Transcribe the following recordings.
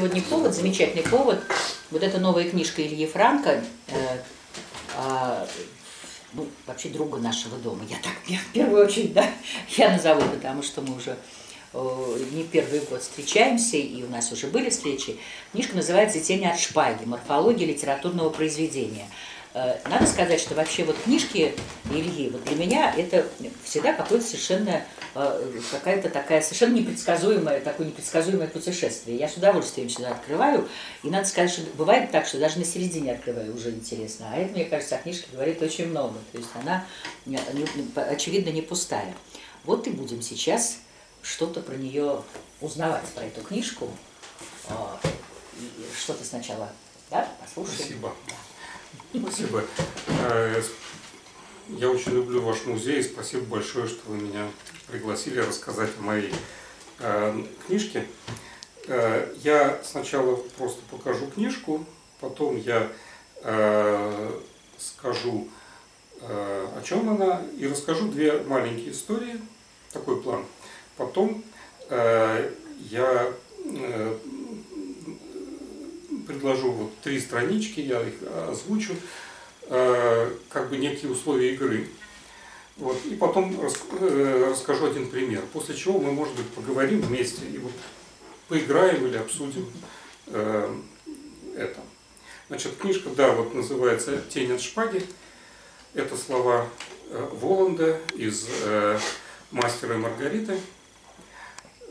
Сегодня повод, замечательный повод. Вот эта новая книжка Ильи Франка, э, э, ну, вообще друга нашего дома. Я так в первую очередь, да, я назову, потому что мы уже э, не первый год встречаемся, и у нас уже были встречи. Книжка называется «Тень от шпаги. Морфология литературного произведения». Э, надо сказать, что вообще вот книжки Ильи, вот для меня это всегда какое-то совершенно, э, какая-то такая совершенно непредсказуемое, такое непредсказуемое путешествие. Я с удовольствием сюда открываю, и надо сказать, что бывает так, что даже на середине открываю уже интересно, а это, мне кажется, о книжке говорит очень много, то есть она, очевидно, не пустая. Вот и будем сейчас что-то про нее узнавать, про эту книжку. Что-то сначала, да, послушаем. Спасибо. Да. Спасибо. Э, я очень люблю ваш музей. Спасибо большое, что вы меня пригласили рассказать о моей э, книжке. Э, я сначала просто покажу книжку, потом я скажу, о чем она, и расскажу две маленькие истории, такой план. Потом я предложу вот три странички, я их озвучу, э, как бы некие условия игры. Вот, и потом э, расскажу один пример, после чего мы, может быть, поговорим вместе и вот поиграем или обсудим э, это. Значит, книжка, да, вот называется «Тень от шпаги». Это слова Воланда из «Мастера и Маргариты».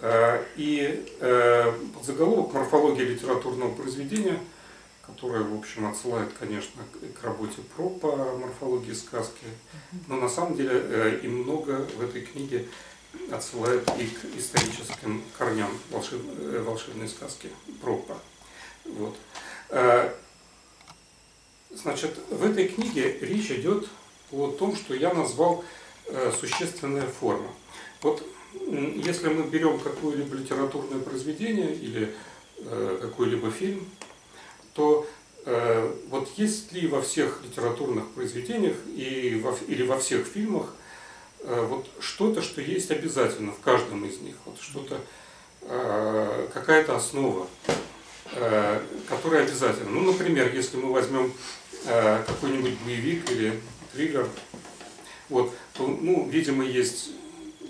Э, и э, подзаголовок «Морфология литературного произведения», которая, в общем, отсылает, конечно, к работе про по морфологии сказки, но на самом деле э, и много в этой книге отсылает и к историческим корням волшеб, волшебной сказки Пропа. Вот. Значит, в этой книге речь идет о том, что я назвал существенная форма. Вот если мы берем какое-либо литературное произведение или э, какой-либо фильм, то э, вот есть ли во всех литературных произведениях и во, или во всех фильмах э, вот что-то, что есть обязательно в каждом из них, вот что-то, э, какая-то основа, э, которая обязательно. Ну, например, если мы возьмем э, какой-нибудь боевик или триллер, вот, то, ну, видимо, есть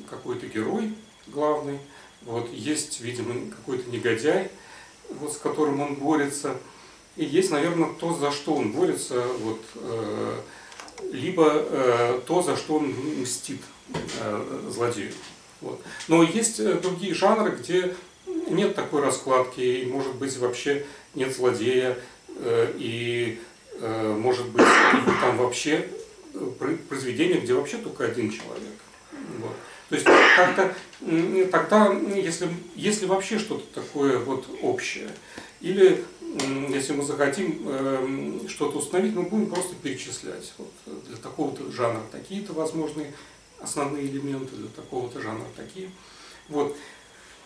какой-то герой главный, вот, есть, видимо, какой-то негодяй, вот, с которым он борется, и есть, наверное, то, за что он борется, вот, э, либо э, то, за что он мстит э, злодею. Вот. Но есть э, другие жанры, где нет такой раскладки, и, может быть, вообще нет злодея, э, и, э, может быть, там вообще э, произведение, где вообще только один человек. Вот. То есть как-то тогда, если, если вообще что-то такое вот общее, или если мы захотим э, что-то установить, мы будем просто перечислять. Вот для такого-то жанра такие-то возможные основные элементы, для такого-то жанра такие. Вот.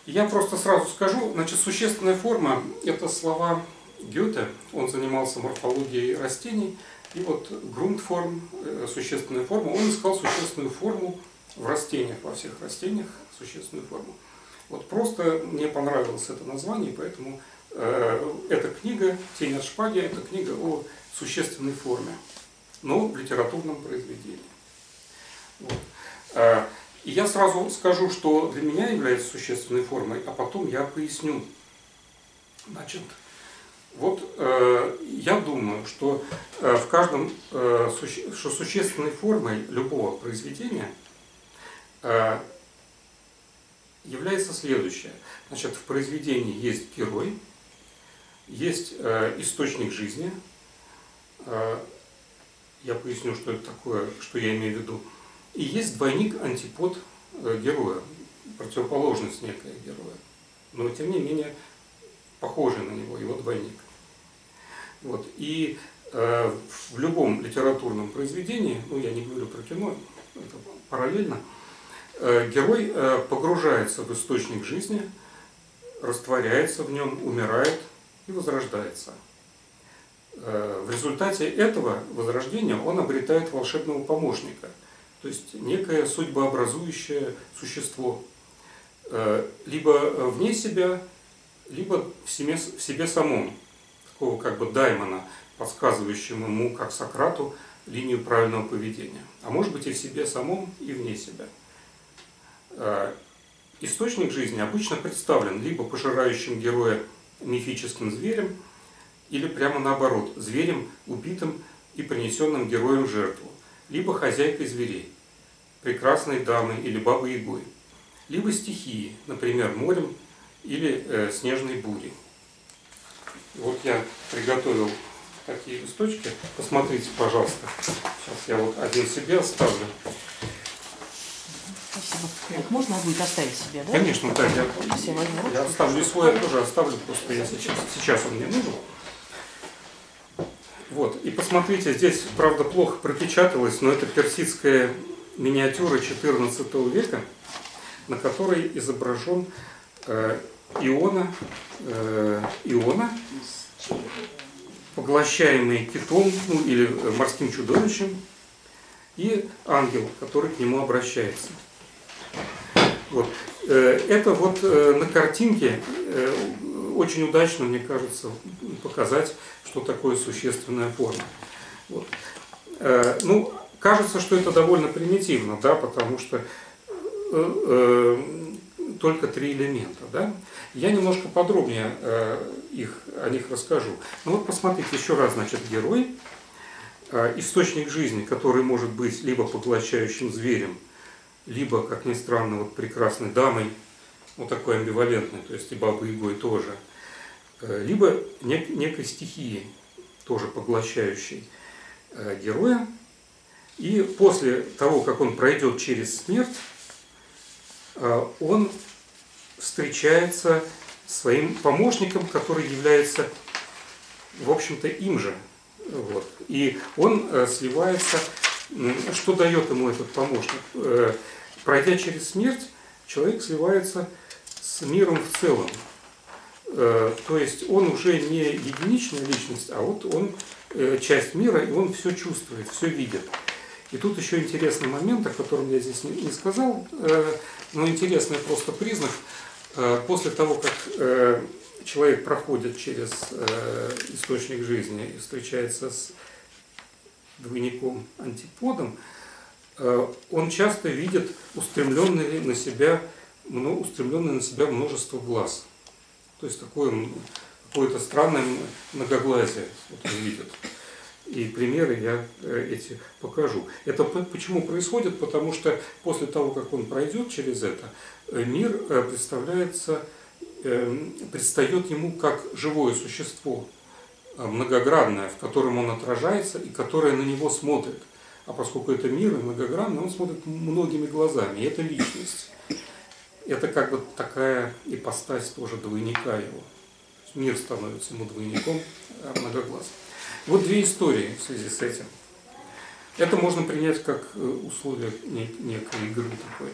Я просто сразу скажу, значит, существенная форма – это слова Гёте, он занимался морфологией растений, и вот грунтформ, э, существенная форма, он искал существенную форму в растениях, во всех растениях существенную форму. Вот просто мне понравилось это название, поэтому э, эта книга «Тень от шпаги» – это книга о существенной форме, но в литературном произведении. Вот. Э, и я сразу скажу, что для меня является существенной формой, а потом я поясню. Значит, вот э, я думаю, что э, в каждом, э, суще, что существенной формой любого произведения – является следующее. Значит, в произведении есть герой, есть э, источник жизни. Э, я поясню, что это такое, что я имею в виду. И есть двойник-антипод героя, противоположность некая героя. Но тем не менее похожий на него, его двойник. Вот. И э, в любом литературном произведении, ну я не говорю про кино, это параллельно, Э, герой э, погружается в источник жизни, растворяется в нем, умирает и возрождается. Э, в результате этого возрождения он обретает волшебного помощника, то есть некое судьбообразующее существо, либо вне себя, либо в себе, в себе самом, такого как бы даймона, подсказывающего ему, как Сократу, линию правильного поведения. А может быть и в себе самом, и вне себя. Э, источник жизни обычно представлен либо пожирающим героя мифическим зверем, или прямо наоборот, зверем, убитым и принесенным героем жертву, либо хозяйкой зверей, прекрасной дамой или бабой Ягой, либо стихии, например, морем или э, снежной бурей. Вот я приготовил такие листочки. Посмотрите, пожалуйста. Сейчас я вот один себе оставлю. Спасибо. Их можно будет оставить себе, да? Конечно, да. Я, я оставлю и свой, я тоже оставлю, просто я сейчас, сейчас он мне нужен. Вот, и посмотрите, здесь, правда, плохо пропечаталось, но это персидская миниатюра XIV века, на которой изображен э, Иона, э, Иона, поглощаемый китом ну, или морским чудовищем, и ангел, который к нему обращается. Вот. Э, это вот э, на картинке э, очень удачно, мне кажется, показать, что такое существенная форма. Вот. Ну, кажется, что это довольно примитивно, да, потому что только три элемента. Да? Я немножко подробнее э, их, о них расскажу. Ну вот посмотрите еще раз, значит, герой, э, источник жизни, который может быть либо поглощающим зверем, либо, как ни странно, вот прекрасной дамой, вот такой амбивалентной, то есть и бабой Игой тоже, э, либо нек- некой стихией, тоже поглощающей э, героя. И после того, как он пройдет через смерть, э, он встречается своим помощником, который является, в общем-то, им же. Вот. И он сливается, что дает ему этот помощник? Э, пройдя через смерть, человек сливается с миром в целом. Э, то есть он уже не единичная личность, а вот он часть мира, и он все чувствует, все видит. И тут еще интересный момент, о котором я здесь не сказал, но интересный просто признак – Э, после того, как э, человек проходит через э, источник жизни и встречается с двойником антиподом, он часто видит устремленные на себя, устремленные на себя множество глаз. То есть такое какое-то странное многоглазие вот он видит. И примеры я эти покажу. Это почему происходит? Потому что после того, как он пройдет через это, Э, мир э, представляется, предстает ему как живое существо, э, многогранное, в котором он отражается и которое на него смотрит. А поскольку это мир и многогранный, он смотрит многими глазами, и это личность. Это как бы такая ипостась тоже двойника его. Мир становится ему двойником многоглаз. Вот две истории в связи с этим. Это можно принять как условие некой игры такой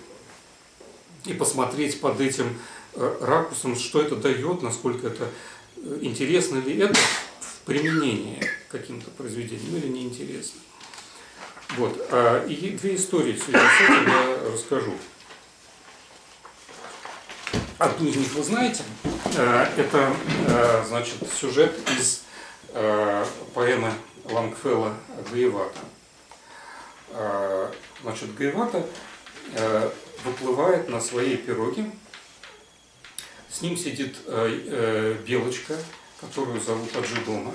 и посмотреть под этим э, ракурсом, что это дает, насколько это э, интересно ли это к каким-то произведениям или неинтересно. Вот. А, и две истории в связи с этим я расскажу. Одну из них вы знаете. Э, это, значит, сюжет из поэмы Лангфелла «Гаевата». Значит, Гаевата выплывает на своей пироге. С ним сидит белочка, которую зовут Аджидома.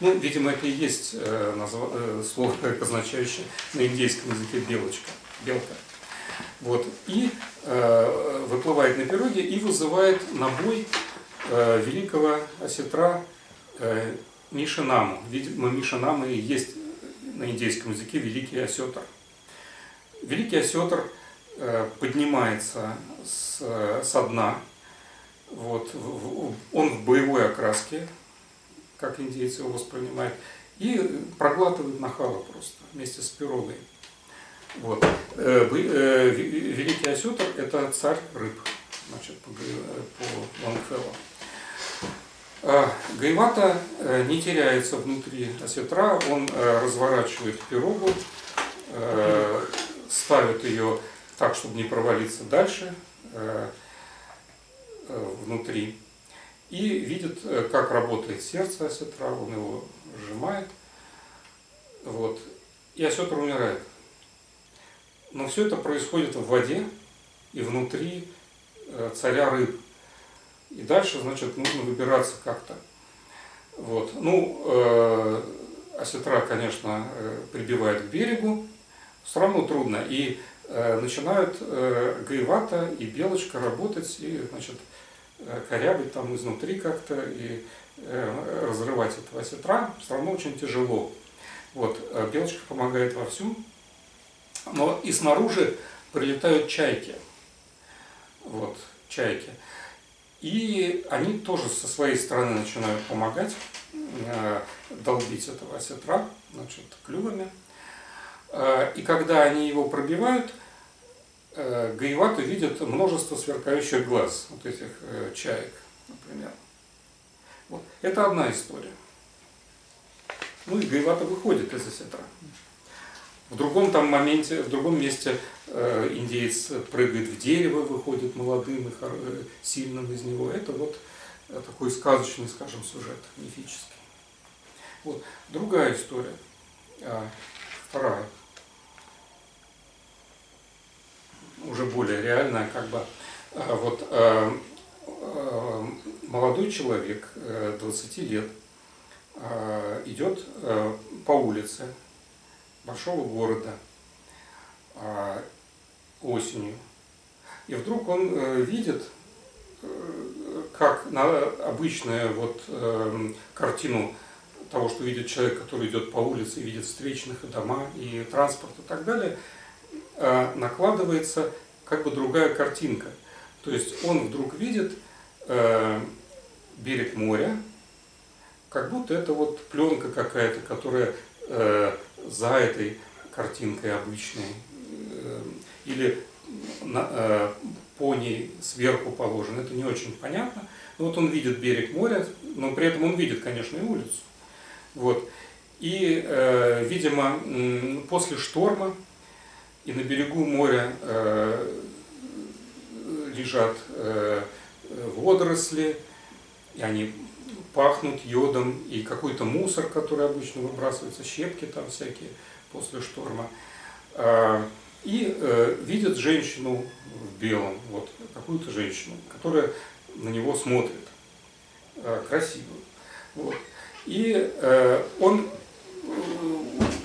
Ну, видимо, это и есть э, назва, э, слово, означающее на индейском языке белочка, белка. Вот. И э, выплывает на пироге и вызывает на бой э, великого осетра э, Мишинаму. Видимо, Мишинаму и есть на индейском языке великий осетр. Великий осетр – Э, поднимается с, со дна, вот, он в боевой окраске, как индейцы его воспринимают, и проглатывает нахала просто вместе с пирогой. Вот. Э, э, великий осетр – это царь рыб, значит, по, по Лангфеллу. Гайвата не теряется внутри осетра, он разворачивает пирогу, ставит ее так, чтобы не провалиться дальше э, э, внутри. и видит, э, как работает сердце осетра, он его сжимает, вот, и осетр умирает. Но все это происходит в воде и внутри э, царя рыб. И дальше, значит, нужно выбираться как-то. Вот. Ну, э, осетра, конечно, э, прибивает к берегу, все равно трудно. И э, начинают э, Гаевата и Белочка работать и, значит, э, корябать там изнутри как-то и э, разрывать этого осетра. Все равно очень тяжело. Вот. Э, Белочка помогает во всем. Но и снаружи прилетают чайки. Вот, чайки. И они тоже со своей стороны начинают помогать, э, долбить этого осетра, значит, клювами. Э, и когда они его пробивают, э, Гаеват видит множество сверкающих глаз, вот этих чаек, например. Вот. Это одна история. Ну и Гаевата выходит из осетра. В другом там моменте, в другом месте э, индеец прыгает в дерево, выходит молодым и э, сильным из него. Это вот э, такой сказочный, скажем, сюжет, мифический. Вот. Другая история, а, вторая, уже более реальная, как бы, а, вот а, а, молодой человек, 20 лет, идет по улице, большого города осенью. И вдруг он э, видит, э, как на обычную вот картину того, что видит человек, который идет по улице видит встречных и дома, и транспорт и так далее, э, накладывается как бы другая картинка. То есть он вдруг видит берег моря, как будто это вот пленка какая-то, которая за этой картинкой обычной, э, или на, по ней сверху положен, это не очень понятно. Но вот он видит берег моря, но при этом он видит, конечно, и улицу. Вот. И, э, видимо, после шторма и на берегу моря э, лежат э, водоросли, и они пахнут йодом и какой-то мусор, который обычно выбрасывается, щепки там всякие после шторма. А, и э, видят женщину в белом, вот какую-то женщину, которая на него смотрит, э, красивую. Вот. И э, он,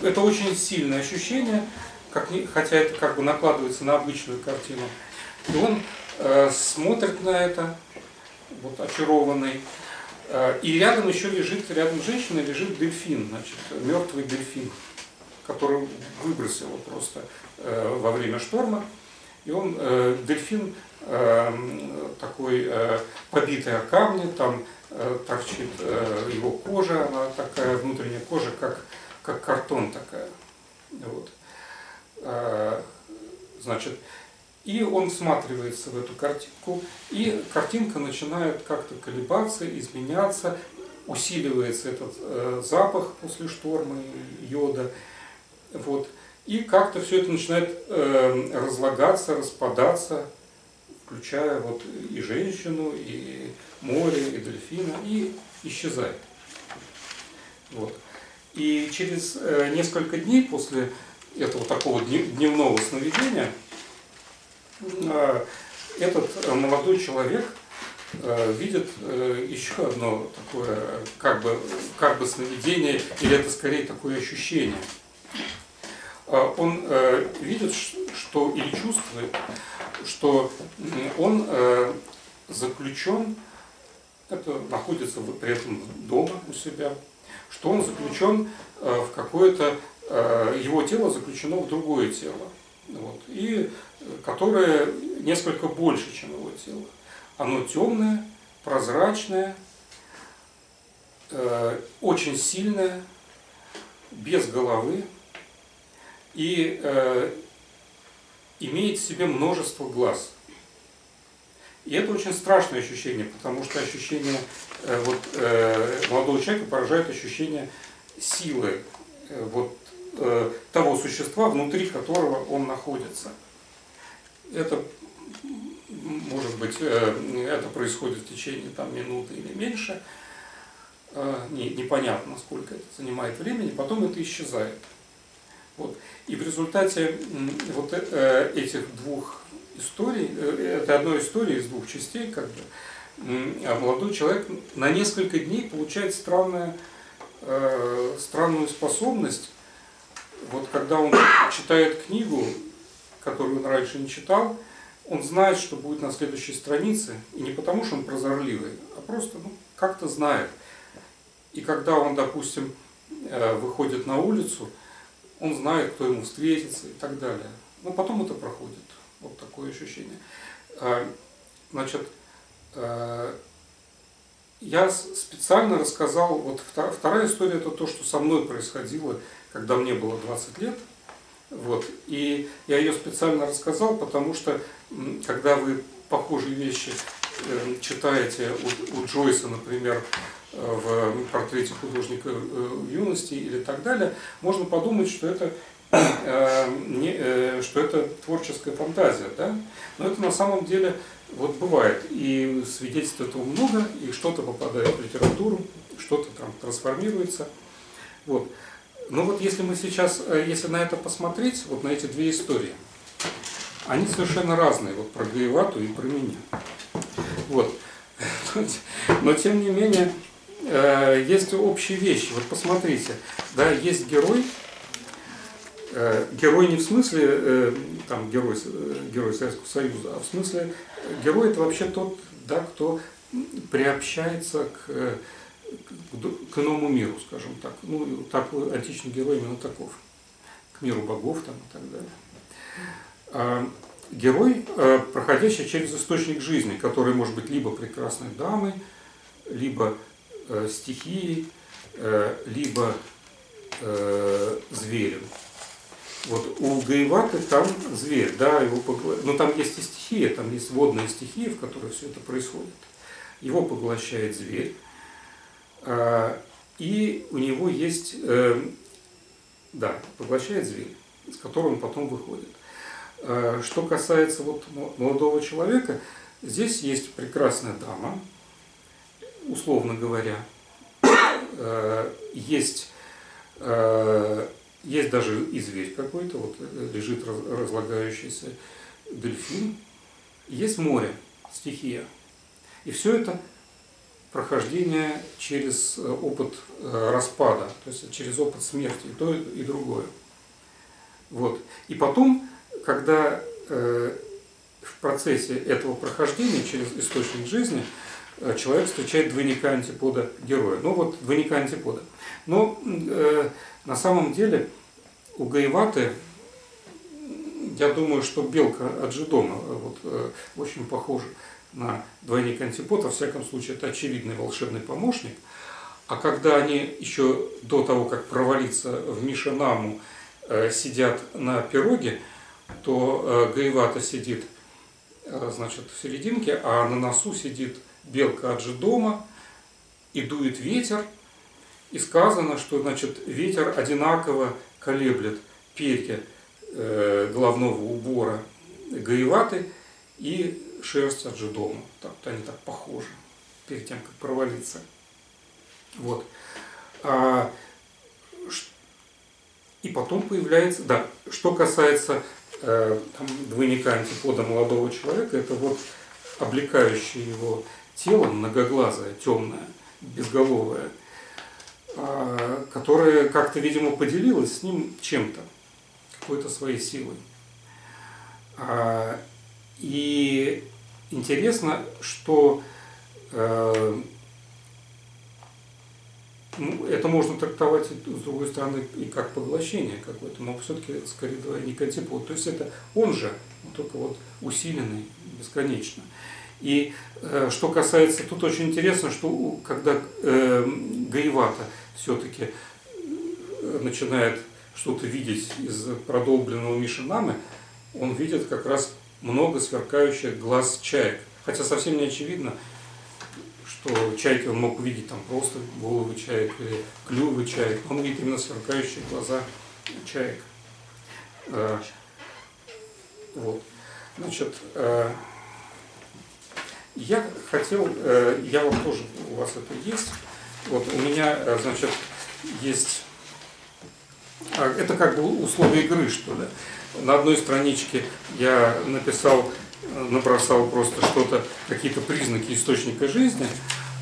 это очень сильное ощущение, как, хотя это как бы накладывается на обычную картину. И он смотрит на это, вот очарованный, Э, и рядом еще лежит, рядом женщина лежит дельфин, значит, мертвый дельфин, который выбросил просто э, во время шторма. И он, э, дельфин такой побитый о камни, там торчит его кожа, она такая внутренняя кожа, как, как картон такая. Вот. Значит, и он всматривается в эту картинку, и картинка начинает как-то колебаться, изменяться, усиливается этот э, запах после шторма, йода. Вот. И как-то все это начинает э, разлагаться, распадаться, включая вот и женщину, и море, и дельфина, и исчезает. Вот. И через э, несколько дней после этого такого дневного сновидения а, этот э, молодой человек э, видит э, еще одно такое как бы, как бы сновидение, или это скорее такое ощущение. А, он видит, что или чувствует, что он заключен, это находится при этом дома у себя, что он заключен в какое-то, его тело заключено в другое тело. Вот, и которое несколько больше, чем его тело. Оно темное, прозрачное, э, очень сильное, без головы и э, имеет в себе множество глаз. И это очень страшное ощущение, потому что ощущение э, вот, э, молодого человека поражает ощущение силы э, вот, э, того существа, внутри которого он находится – это может быть, это происходит в течение там, минуты или меньше, не, непонятно, сколько это занимает времени, потом это исчезает. Вот. И в результате вот этих двух историй, это одной истории из двух частей, как бы, а молодой человек на несколько дней получает странное, странную способность вот когда он читает книгу, которую он раньше не читал, он знает, что будет на следующей странице, и не потому, что он прозорливый, а просто ну, как-то знает. И когда он, допустим, э, выходит на улицу, он знает, кто ему встретится и так далее. Но потом это проходит. Вот такое ощущение. А, значит, э, я специально рассказал, вот вторая история, это то, что со мной происходило когда мне было 20 лет. Вот. И я ее специально рассказал, потому что когда вы похожие вещи э, читаете у, у Джойса, например, э, в портрете художника э, юности или так далее, можно подумать, что это не, что это творческая фантазия, да? Но это на самом деле вот бывает. И свидетельств этого много, и что-то попадает в литературу, что-то там трансформируется. Вот. Ну вот если мы сейчас, э, если на это посмотреть, вот на эти две истории, они совершенно разные, вот про Гаевату и про меня. Вот. Но тем не менее, э, есть общие вещи. Вот посмотрите, да, есть герой, э, герой не в смысле там герой, герой Советского Союза, а в смысле герой это вообще тот, да, кто приобщается к к иному миру, скажем так. Ну, так античный герой именно таков. К миру богов там и так далее. А, герой, а, проходящий через источник жизни, который может быть либо прекрасной дамой, либо э, стихией, э, либо э, зверем. Вот у Гаеваты там зверь, да, его поглощает. Но там есть и стихия, там есть водная стихия, в которой все это происходит. Его поглощает зверь. А, и у него есть, э, да, поглощает зверь, с которым он потом выходит. А, что касается вот молодого человека, здесь есть прекрасная дама, условно говоря, а, есть, есть даже и зверь какой-то, вот лежит разлагающийся дельфин, есть море, стихия. И все это прохождение через э, опыт э, распада, то есть через опыт смерти, и то, и другое. Вот. И потом, когда э, в процессе этого прохождения через источник жизни человек встречает двойника антипода героя. Ну вот двойника антипода. Но на самом деле у Гаеваты, я думаю, что белка от Жидона вот, э, очень похожа на двойник антипод, во всяком случае, это очевидный волшебный помощник. А когда они еще до того, как провалиться в Мишанаму, э, сидят на пироге, то э, Гаевата сидит э, значит, в серединке, а на носу сидит белка Аджидома, и дует ветер, и сказано, что значит, ветер одинаково колеблет перья головного убора Гаеваты и шерсть от жидома. Так, они так похожи перед тем, как провалиться. Вот. А, и потом появляется, да, что касается э, там, двойника антипода молодого человека, это вот облекающее его тело, многоглазое, темное, безголовое, э, которое как-то, видимо, поделилось с ним чем-то, какой-то своей силой. И интересно, что э, ну, это можно трактовать с другой стороны и как поглощение какое-то, но все-таки скорее двойник антипод. То есть это он же, только вот усиленный бесконечно. И э, что касается, тут очень интересно, что когда э, Гаевата все-таки э, начинает что-то видеть из продолбленного Мишинамы, он видит как раз много сверкающих глаз чаек. Хотя совсем не очевидно, что чайки он мог увидеть там просто головы чаек или клювы чаек. Он видит именно сверкающие глаза чаек. А, вот. Значит, а, Я хотел, э, я вам тоже, у вас это есть. Вот у меня, э, значит, есть, а, это как бы условия игры, что ли. На одной страничке я написал, э, набросал просто что-то, какие-то признаки источника жизни,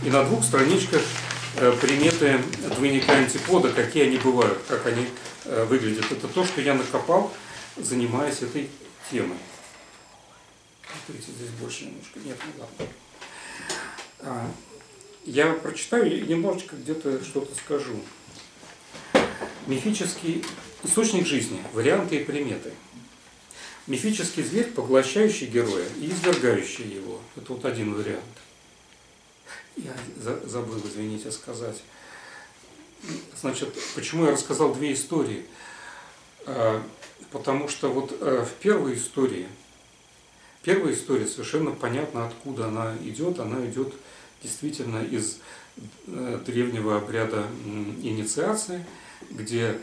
и на двух страничках приметы двойника антипода, какие они бывают, как они выглядят. Это то, что я накопал, занимаясь этой темой. Смотрите, здесь больше немножко. Нет, ну ладно. А, я прочитаю и немножечко где-то что-то скажу. Мифический источник жизни, варианты и приметы. Мифический зверь, поглощающий героя и извергающий его. Это вот один вариант. Я забыл, извините, сказать. Значит, почему я рассказал две истории? А, потому что вот э, в первой истории – Первая история совершенно понятно, откуда она идет. Она идет действительно из э, древнего обряда инициации, где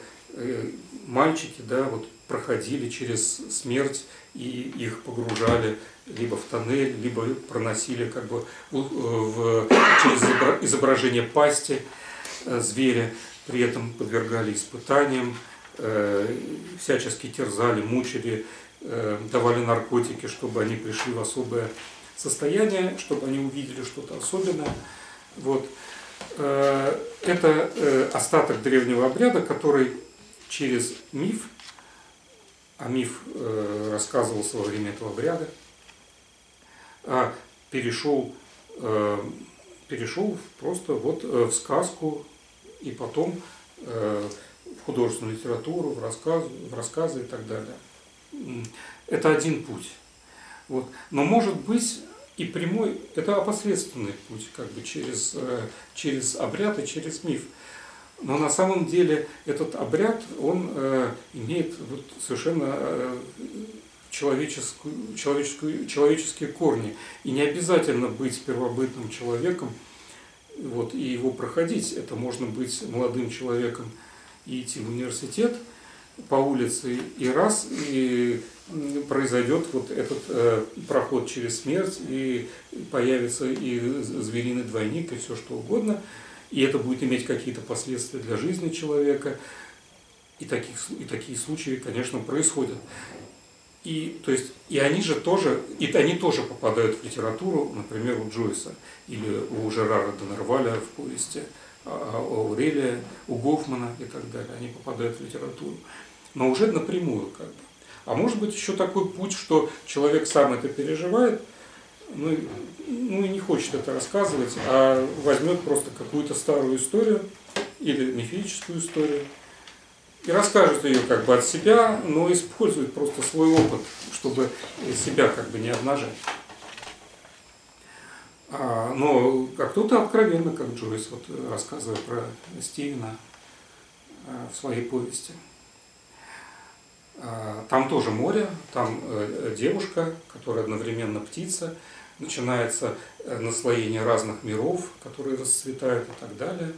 мальчики да, вот, проходили через смерть и их погружали либо в тоннель, либо проносили как бы в, через изображение пасти э, зверя, при этом подвергали испытаниям, всячески терзали, мучили, Э, давали наркотики, чтобы они пришли в особое состояние, чтобы они увидели что-то особенное. Вот. Э, это э, остаток древнего обряда, который через миф, а миф рассказывался во время этого обряда, а перешел, перешел просто вот в сказку и потом в художественную литературу, в, рассказ, в рассказы и так далее это один путь. Вот. Но может быть и прямой, это опосредственный путь, как бы через, э, через обряд и через миф. Но на самом деле этот обряд, он э, имеет вот совершенно э, человеческую, человеческие корни. И не обязательно быть первобытным человеком вот, и его проходить. Это можно быть молодым человеком и идти в университет – по улице и раз, и произойдет вот этот э, проход через смерть, и появится и звериный двойник, и все что угодно, и это будет иметь какие-то последствия для жизни человека, и, таких, и такие случаи, конечно, происходят. И, то есть, и они же тоже, и они тоже попадают в литературу, например, у Джойса или у Жерара Донерваля в повести а, а, у Аурелия, у Гофмана и так далее. Они попадают в литературу. Но уже напрямую как бы. А может быть еще такой путь, что человек сам это переживает, ну, ну и не хочет это рассказывать, а возьмет просто какую-то старую историю или мифическую историю и расскажет ее как бы от себя, но использует просто свой опыт, чтобы себя как бы не обнажать. А, но как кто-то откровенно, как Джойс, вот, рассказывая про Стивена а, в своей повести. А, там тоже море, там э, девушка, которая одновременно птица, начинается э, наслоение разных миров, которые расцветают и так далее.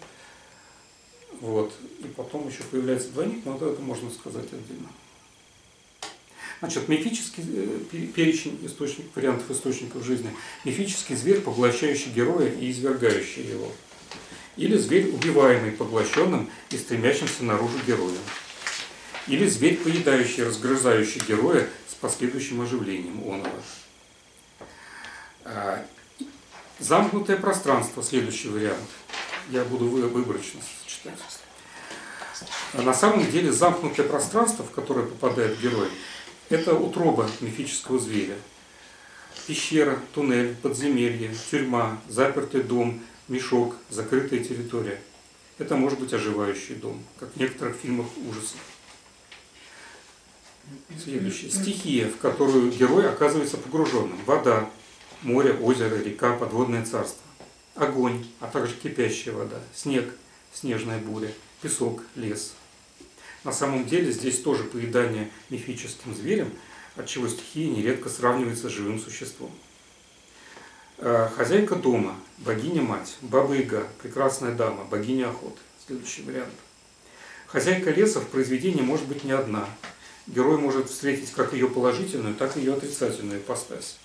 Вот. И потом еще появляется двойник, но это можно сказать отдельно. Значит, мифический э, перечень источник, вариантов источников жизни. Мифический зверь, поглощающий героя и извергающий его. Или зверь, убиваемый поглощенным и стремящимся наружу героем. Или зверь, поедающий, разгрызающий героя с последующим оживлением оного. А, замкнутое пространство, следующий вариант. Я буду выборочно читать. На самом деле замкнутое пространство, в которое попадает герой, это утроба мифического зверя. Пещера, туннель, подземелье, тюрьма, запертый дом, мешок, закрытая территория. Это может быть оживающий дом, как в некоторых фильмах ужасов. Следующее. Стихия, в которую герой оказывается погруженным. Вода, море, озеро, река, подводное царство. Огонь, а также кипящая вода. Снег, снежная буря, песок, лес, на самом деле здесь тоже поедание мифическим зверем, от чего стихия нередко сравнивается с живым существом. Э, хозяйка дома, богиня-мать, баба-яга, прекрасная дама, богиня охоты. Следующий вариант. Хозяйка леса в произведении может быть не одна. Герой может встретить как ее положительную, так и ее отрицательную ипостась.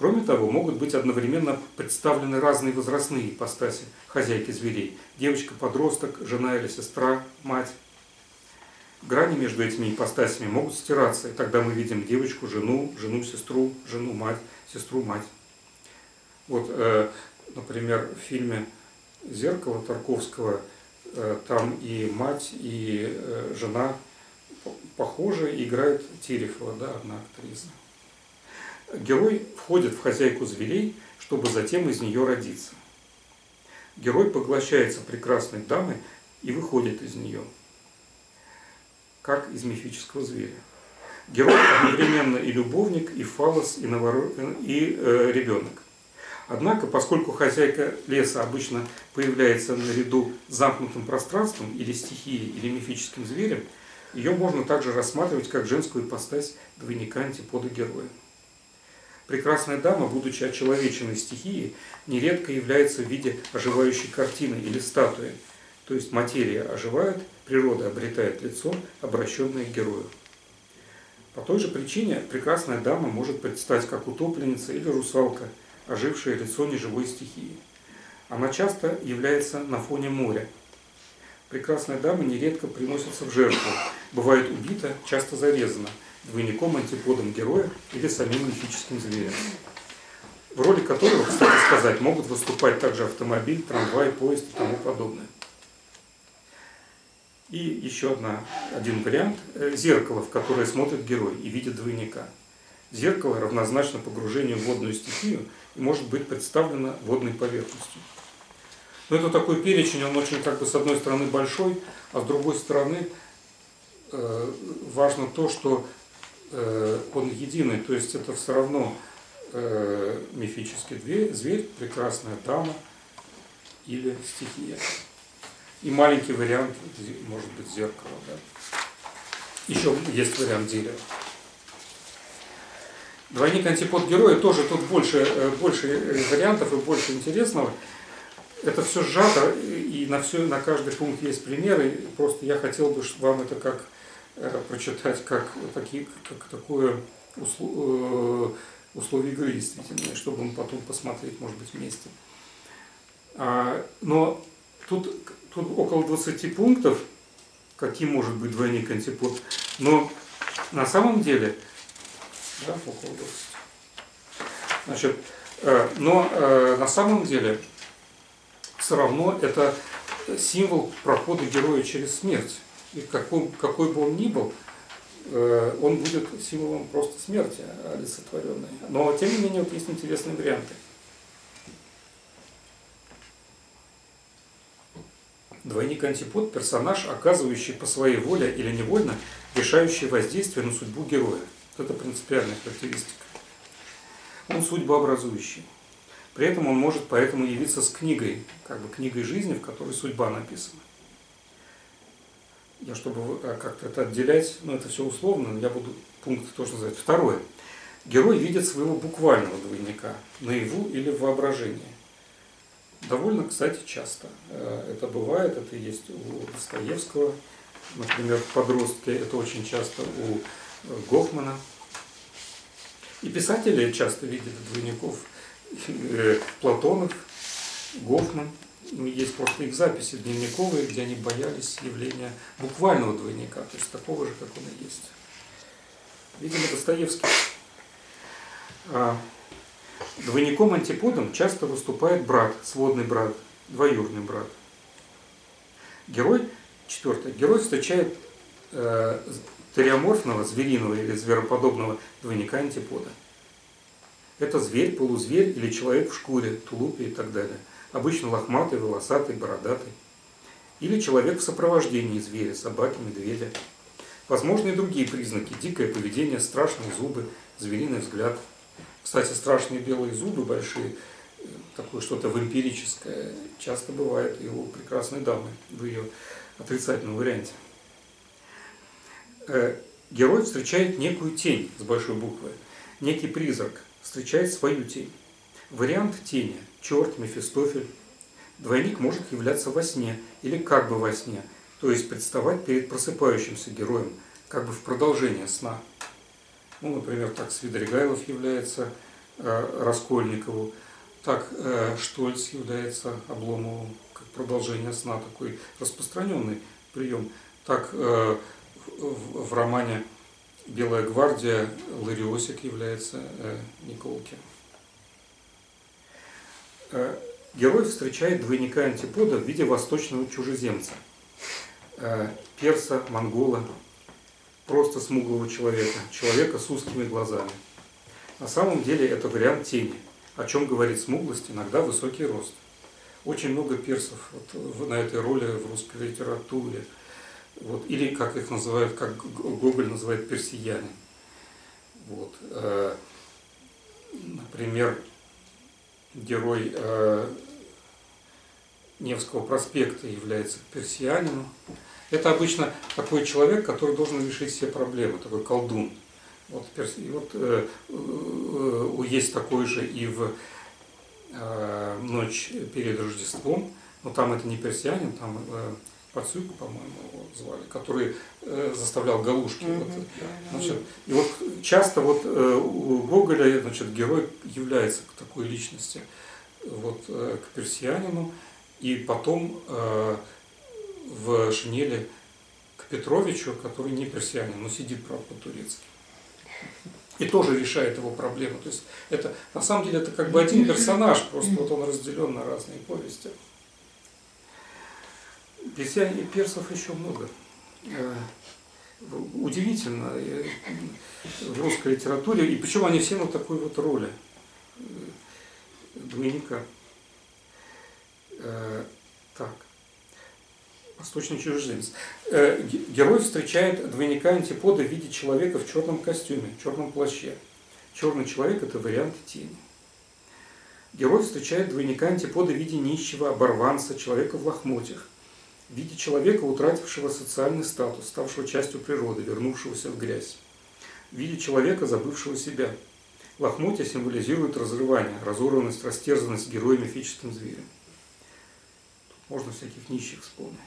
Кроме того, могут быть одновременно представлены разные возрастные ипостаси хозяйки зверей. Девочка-подросток, жена или сестра, мать. Грани между этими ипостасями могут стираться, и тогда мы видим девочку, жену, жену-сестру, жену-мать, сестру-мать. Вот, э, например, в фильме «Зеркало» Тарковского э, там и мать, и э, жена похожи, играет Терехова, да, одна актриса. Герой входит в хозяйку зверей, чтобы затем из нее родиться. Герой поглощается прекрасной дамой и выходит из нее, как из мифического зверя. Герой одновременно и любовник, и фалос, и, наворот, и э, ребенок. Однако, поскольку хозяйка леса обычно появляется наряду с замкнутым пространством или стихией, или мифическим зверем, ее можно также рассматривать как женскую ипостась двойника антипода героя. Прекрасная дама, будучи очеловеченной стихией, нередко является в виде оживающей картины или статуи, то есть материя оживает, природа обретает лицо, обращенное к герою. По той же причине прекрасная дама может предстать как утопленница или русалка, ожившая лицо неживой стихии. Она часто является на фоне моря. Прекрасная дама нередко приносится в жертву, бывает убита, часто зарезана – двойником, антиподом героя или самим мифическим зверем. В роли которого, кстати сказать, могут выступать также автомобиль, трамвай, поезд и тому подобное. И еще одна, один вариант – зеркало, в которое смотрит герой и видит двойника. Зеркало равнозначно погружению в водную стихию и может быть представлено водной поверхностью. Но это такой перечень, он очень, как бы, с одной стороны большой, а с другой стороны э, важно то, что Э, он единый, то есть это все равно э, мифический зверь, прекрасная дама или стихия. И маленький вариант, может быть, зеркало. Да. Еще есть вариант дерева. Двойник антипод героя тоже тут больше, э, больше вариантов и больше интересного. Это все сжато, и на, все, на каждый пункт есть примеры. Просто я хотел бы вам это как Э, прочитать как, такие, как такое услов, э, условие игры действительно, чтобы мы потом посмотреть, может быть, вместе. А, но тут, тут около 20 пунктов, каким может быть двойник антипод, но на самом деле, да, около 20. Значит, э, но на самом деле все равно это символ прохода героя через смерть и какой, какой бы он ни был, э, он будет символом просто смерти олицетворенной. Но, тем не менее, вот есть интересные варианты. Двойник-антипод – персонаж, оказывающий по своей воле или невольно решающий воздействие на судьбу героя. Это принципиальная характеристика. Он судьбообразующий. При этом он может поэтому явиться с книгой, как бы книгой жизни, в которой судьба написана я чтобы э, как-то это отделять, ну это все условно, я буду пункт тоже называть. Второе. Герой видит своего буквального двойника, наяву или в воображении. Довольно, кстати, часто. Э, это бывает, это есть у Достоевского, например, в «Подростке», это очень часто у э, Гофмана. И писатели часто видят двойников. Платонов, Гофман – есть просто их записи дневниковые, где они боялись явления буквального двойника, то есть такого же, как он и есть. Видимо, Достоевский. А, Двойником-антиподом часто выступает брат, сводный брат, двоюродный брат. Герой, четвертое, герой встречает э, териоморфного, звериного или звероподобного двойника-антипода. Это зверь, полузверь или человек в шкуре, тулупе и так далее – обычно лохматый, волосатый, бородатый. Или человек в сопровождении зверя, собаки, медведя. Возможны и другие признаки. Дикое поведение, страшные зубы, звериный взгляд. Кстати, страшные белые зубы большие, такое что-то вампирическое, часто бывает и у прекрасной дамы в ее отрицательном варианте. Э, герой встречает некую тень с большой буквы, некий призрак, встречает свою тень. Вариант тени – черт, Мефистофель. Двойник может являться во сне или как бы во сне, то есть представать перед просыпающимся героем, как бы в продолжение сна. Ну, например, так Свидригайлов является Раскольникову, так Штольц является Обломовым, как продолжение сна, такой распространенный прием. Так в романе «Белая гвардия» Лариосик является Николки. Герой встречает двойника антипода в виде восточного чужеземца, перса, монгола, просто смуглого человека, человека с узкими глазами. На самом деле это вариант тени, о чем говорит смуглость, иногда высокий рост. Очень много персов вот, на этой роли в русской литературе. Вот, или, как их называют, как Гоголь называет, персияне. Вот, э, например, герой э, Невского проспекта является персиянином. Это обычно такой человек, который должен решить все проблемы, такой колдун. Вот, и вот э, э, есть такой же и в э, ночь перед Рождеством, но там это не персианин, там э, Пацюк, по-моему, его звали, который э, заставлял галушки. Mm-hmm. Вот, значит, и вот часто вот э, у Гоголя значит, герой является к такой личности, вот, э, к персианину, и потом э, в шинели к Петровичу, который не персианин, но сидит, правда, по-турецки. И тоже решает его проблему. То есть это на самом деле это как бы один персонаж, просто вот он разделен на разные повести. Персиан и персов еще много. Э, удивительно э, в русской литературе, и почему они все на такой вот роли э, двойника. Так. Восточный чужеземец. Герой встречает двойника антипода в виде человека в черном костюме, в черном плаще. Черный человек – это вариант тени. Герой встречает двойника антипода в виде нищего, оборванца, человека в лохмотьях в виде человека, утратившего социальный статус, ставшего частью природы, вернувшегося в грязь, в виде человека, забывшего себя. Лохмотья символизируют разрывание, разорванность, растерзанность героя мифическим зверем. Тут можно всяких нищих вспомнить.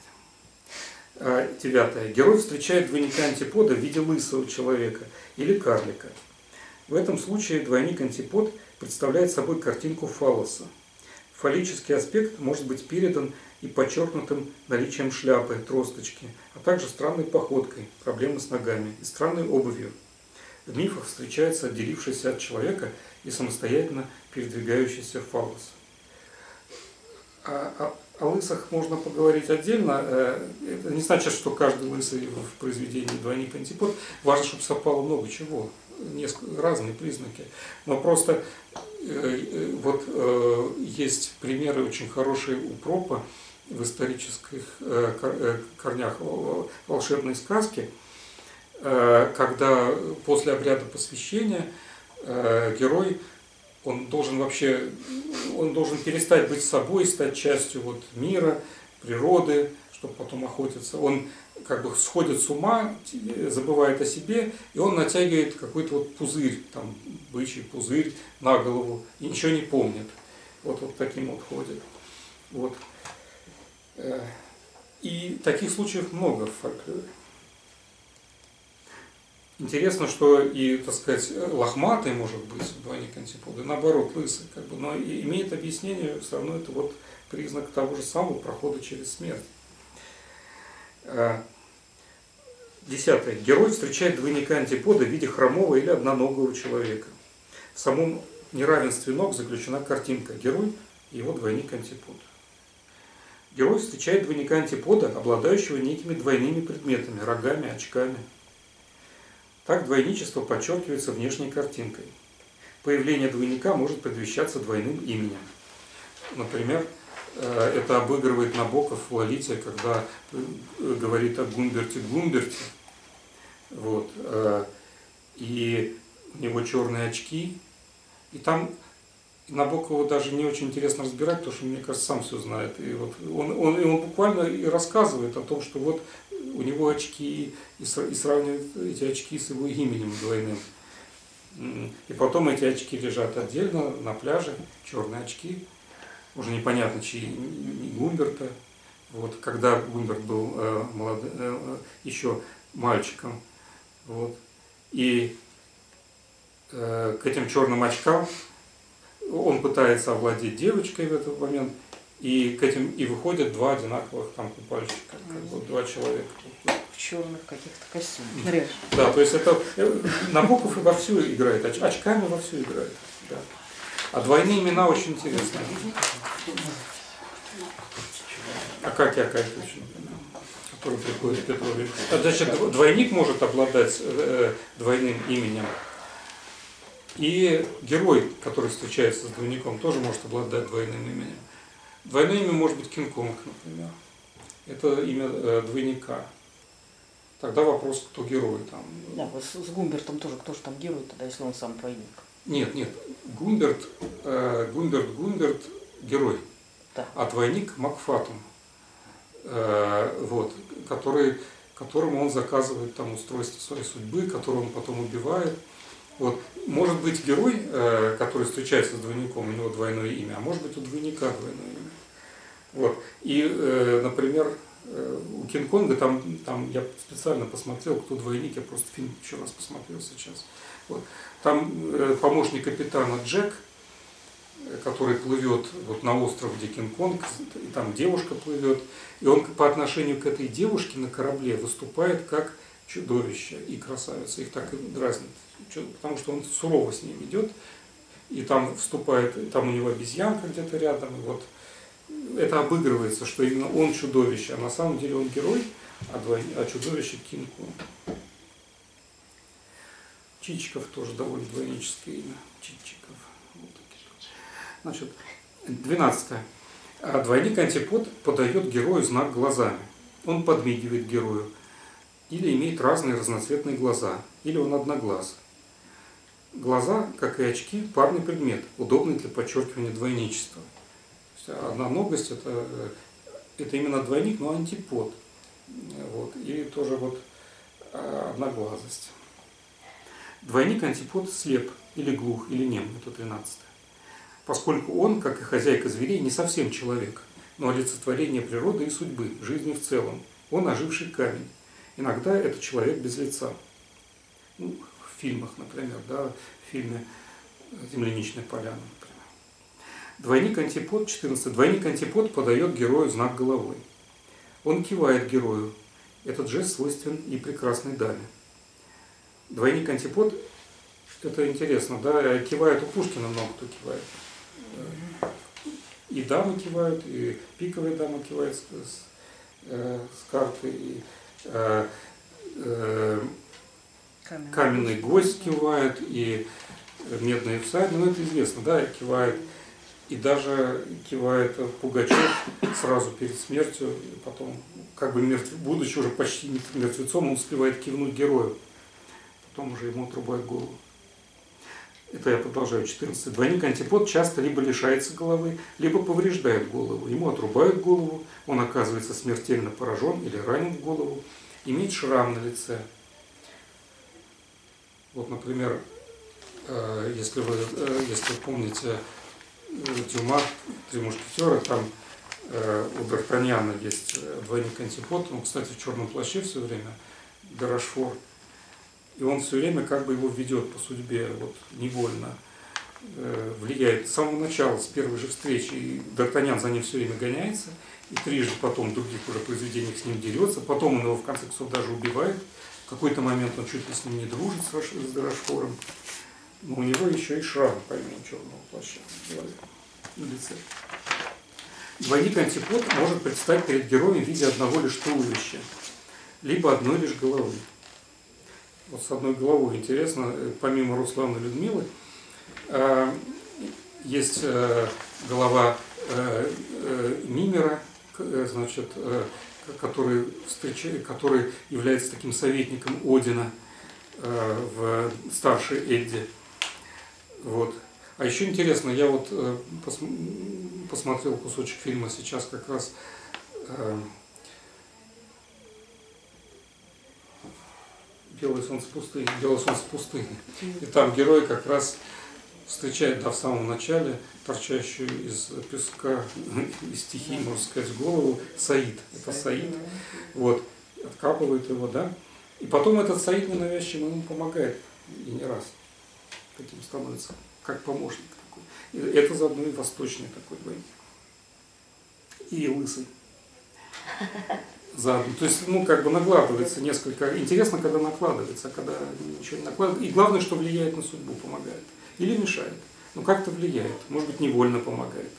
А, девятое. Герой встречает двойника антипода в виде лысого человека или карлика. В этом случае двойник-антипод представляет собой картинку фалоса. Фаллический аспект может быть передан и подчеркнутым наличием шляпы, тросточки, а также странной походкой, проблемы с ногами и странной обувью. В мифах встречается отделившийся от человека и самостоятельно передвигающийся фалос. О, о, о лысах можно поговорить отдельно. Э, это не значит, что каждый лысый в произведении двойник антипод. Важно, чтобы совпало много чего, несколько разные признаки. Но просто э, э, вот есть примеры очень хорошие у Пропа, в исторических э, э, корнях волшебной сказки, э, когда после обряда посвящения герой он должен вообще, он должен перестать быть собой, стать частью вот мира, природы, чтобы потом охотиться. Он как бы сходит с ума, забывает о себе, и он натягивает какой-то вот пузырь, там, бычий пузырь на голову, и ничего не помнит. Вот, вот таким вот ходит. Вот. Э, и таких случаев много в фольклоре. Интересно, что и, так сказать, лохматый может быть двойник антипода, наоборот, лысый, как бы, но имеет объяснение, все равно это вот признак того же самого прохода через смерть. Э, десятое. Герой встречает двойника антипода в виде хромого или одноногого человека. В самом неравенстве ног заключена картинка. Герой и его двойник антипода. Герой встречает двойника антипода, обладающего некими двойными предметами, рогами, очками. Так двойничество подчеркивается внешней картинкой. Появление двойника может предвещаться двойным именем. Например, э, это обыгрывает Набоков в Лолите, когда э, говорит о Гумберте Гумберте. Вот. Э, и у него черные очки. И там Набокову даже не очень интересно разбирать, потому что, мне кажется, сам все знает. И вот он, он, и он буквально и рассказывает о том, что вот у него очки, и, и сравнивает эти очки с его именем двойным. И потом эти очки лежат отдельно на пляже, черные очки, уже непонятно, чьи, не Гумберта. Вот, когда Гумберт был э, молод, э, еще мальчиком. Вот. И э, к этим черным очкам он пытается овладеть девочкой в этот момент, и к этим и выходят два одинаковых там купальщика, как бы два человека. В черных каких-то костюмах. Реально. Да, то есть это э, Набоков и вовсю играет, оч- очками вовсю играет. Да. А двойные имена очень интересные. Акакий Акакевич, например, который приходит в Петрове. А, Значит, двойник может обладать э, двойным именем. И герой, который встречается с двойником, тоже может обладать двойным именем. Двойное имя может быть Кинг-Конг, например. Это имя э, двойника. Тогда вопрос, кто герой там. Да, с, с Гумбертом тоже, кто же там герой тогда, если он сам двойник? Нет, нет, Гумберт, э, Гумберт, Гумберт герой, Да. а двойник Макфатум, э, вот, который, которому он заказывает там устройство своей судьбы, которого он потом убивает. Вот. Может быть герой, э, который встречается с двойником, у него двойное имя, а может быть у двойника двойное имя. Вот. И, э, например, э, у Кинг-Конга там, там я специально посмотрел, кто двойник, я просто фильм еще раз посмотрел сейчас. Вот. Там помощник капитана Джек, который плывет вот на остров, где Кинг-Конг, и там девушка плывет, и он по отношению к этой девушке на корабле выступает как чудовище и красавица. Их так и дразнит, потому что он сурово с ним идет, и там вступает, там у него обезьянка где-то рядом, и вот это обыгрывается, что именно он чудовище, а на самом деле он герой, а, двой- а чудовище Кинг-Конг. Чичиков тоже довольно двойническое имя. Чичиков. Вот. Значит, 12. А Двойник антипод подает герою знак глазами. Он подмигивает герою. Или имеет разные разноцветные глаза. Или он одноглаз. Глаза, как и очки, парный предмет, удобный для подчеркивания двойничества. Одноногость это, э, это именно двойник, но антипод. Вот. И тоже вот э, одноглазость. Двойник антипод слеп или глух или нем, это 13 Поскольку он, как и хозяйка зверей, не совсем человек, но олицетворение природы и судьбы, жизни в целом. Он оживший камень. Иногда это человек без лица. Ну, фильмах, например, да, в фильме «Земляничная поляна», например. Двойник антипод, 14. Двойник антипод подает герою знак головой. Он кивает герою. Этот жест свойствен и прекрасной даме. Двойник антипод, это интересно, да, кивает у Пушкина много кто кивает. И дамы кивают, и пиковая дама кивает с, с, э, с карты, и э, э, Каменный. каменный гвоздь кивает, и медные всадники, ну это известно, да, кивает. И даже кивает Пугачев сразу перед смертью, потом, как бы мертв... будучи уже почти мертвецом, он успевает кивнуть герою. Потом уже ему отрубают голову. Это я продолжаю. 14. Двойник антипод часто либо лишается головы, либо повреждает голову. Ему отрубают голову, он оказывается смертельно поражен или ранен в голову, имеет шрам на лице. Вот, например, э, если вы, э, если вы помните э, Дюма, «Три мушкетера», там у Д'Артаньяна есть двойник антипод, он, кстати, в черном плаще все время, Дерошфор, и он все время как бы его ведет по судьбе, вот невольно. Влияет с самого начала, с первой же встречи. И Д'Артаньян за ним все время гоняется, и трижды потом в других уже произведениях с ним дерется, потом он его в конце концов даже убивает. В какой-то момент он чуть ли с ним не дружит с, с Дерошфором. Но у него еще и шрам помимо черного плаща на лице. Двойник антипод может предстать перед героем в виде одного лишь туловища, либо одной лишь головы. Вот с одной головой интересно, э, помимо Руслана и Людмилы, э, есть э, голова Мимера, значит, который, встреча- который является таким советником Одина э, в старшей Эдде. Вот. А еще интересно, я вот э, пос- посмотрел кусочек фильма сейчас как раз э, Белое солнце пустыни, Белое солнце пустыни. И там герой как раз встречает, да, в самом начале, торчащую из песка, из стихии, можно сказать, голову Саид. Это Саид. Вот. Откапывает его, да. И потом этот Саид ненавязчиво ему помогает. И не раз. Таким становится, как помощник такой. И это заодно и восточный такой двойник. И лысый. Заодно. То есть, ну, как бы накладывается несколько. Интересно, когда накладывается, а когда ничего не накладывается. И главное, что влияет на судьбу, помогает. Или мешает. Ну, как-то влияет. Может быть, невольно помогает.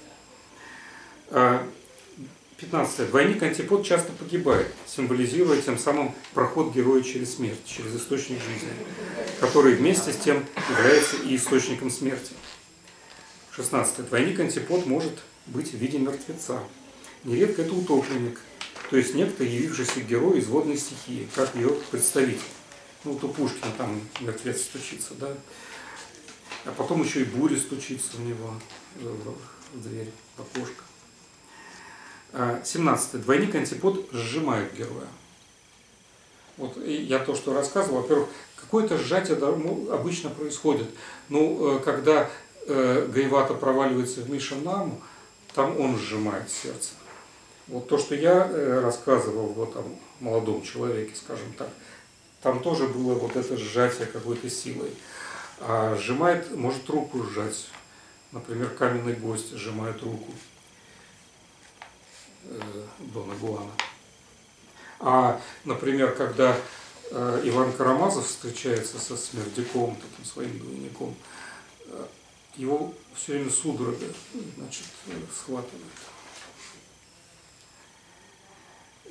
15. А, Двойник антипод часто погибает, символизируя тем самым проход героя через смерть, через источник жизни, который вместе с тем является и источником смерти. 16. Двойник антипод может быть в виде мертвеца. Нередко это утопленник, то есть некто, явившийся герой из водной стихии, как ее представитель. Ну, вот у Пушкина там мертвец стучится, да? А потом еще и буря стучится у него в дверь, в окошко. 17. Двойник антипод сжимает героя. Вот я то, что рассказывал, во-первых, какое-то сжатие обычно происходит. Ну, э, когда э, Гайвата проваливается в Мишанаму, там он сжимает сердце. Вот то, что я э, рассказывал вот о молодом человеке, скажем так, там тоже было вот это сжатие какой-то силой. А сжимает, может руку сжать. Например, каменный гость сжимает руку э, Дона Гуана. А, например, когда э, Иван Карамазов встречается со Смердяком, таким своим двойником, э, его все время судорога значит, схватывает.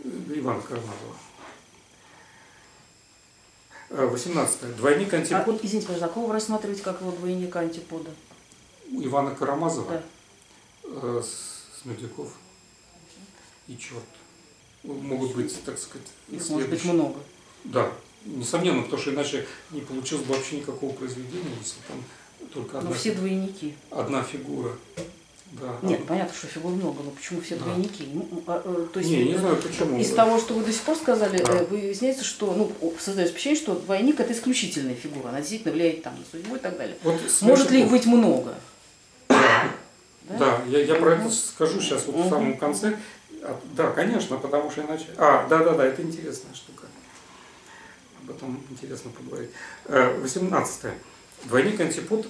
Ивана Карамазова. 18. Двойник антипод. А, извините, пожалуйста, а кого вы рассматриваете как его двойника антипода? Ивана Карамазова, да. э, Смердяков и черт. Могут быть, так сказать, Их может быть много. Да, несомненно, потому что иначе не получилось бы вообще никакого произведения, если там только одна, но все двойники. одна фигура. Да. Нет, понятно, что фигур много, но почему все да. двойники? Ну, а, а, то есть, не, не знаю почему. Из того, что вы до сих пор сказали, да. Э, выясняется, что ну, создается впечатление, что двойник это исключительная фигура, она действительно влияет там на судьбу и так далее. Вот Может ли их быть много? Да, да? я, я про это скажу сейчас вот в самом конце. А, да, конечно, потому что иначе... А, да-да-да, это интересная штука. Об этом интересно поговорить. 18. Э, двойник антипод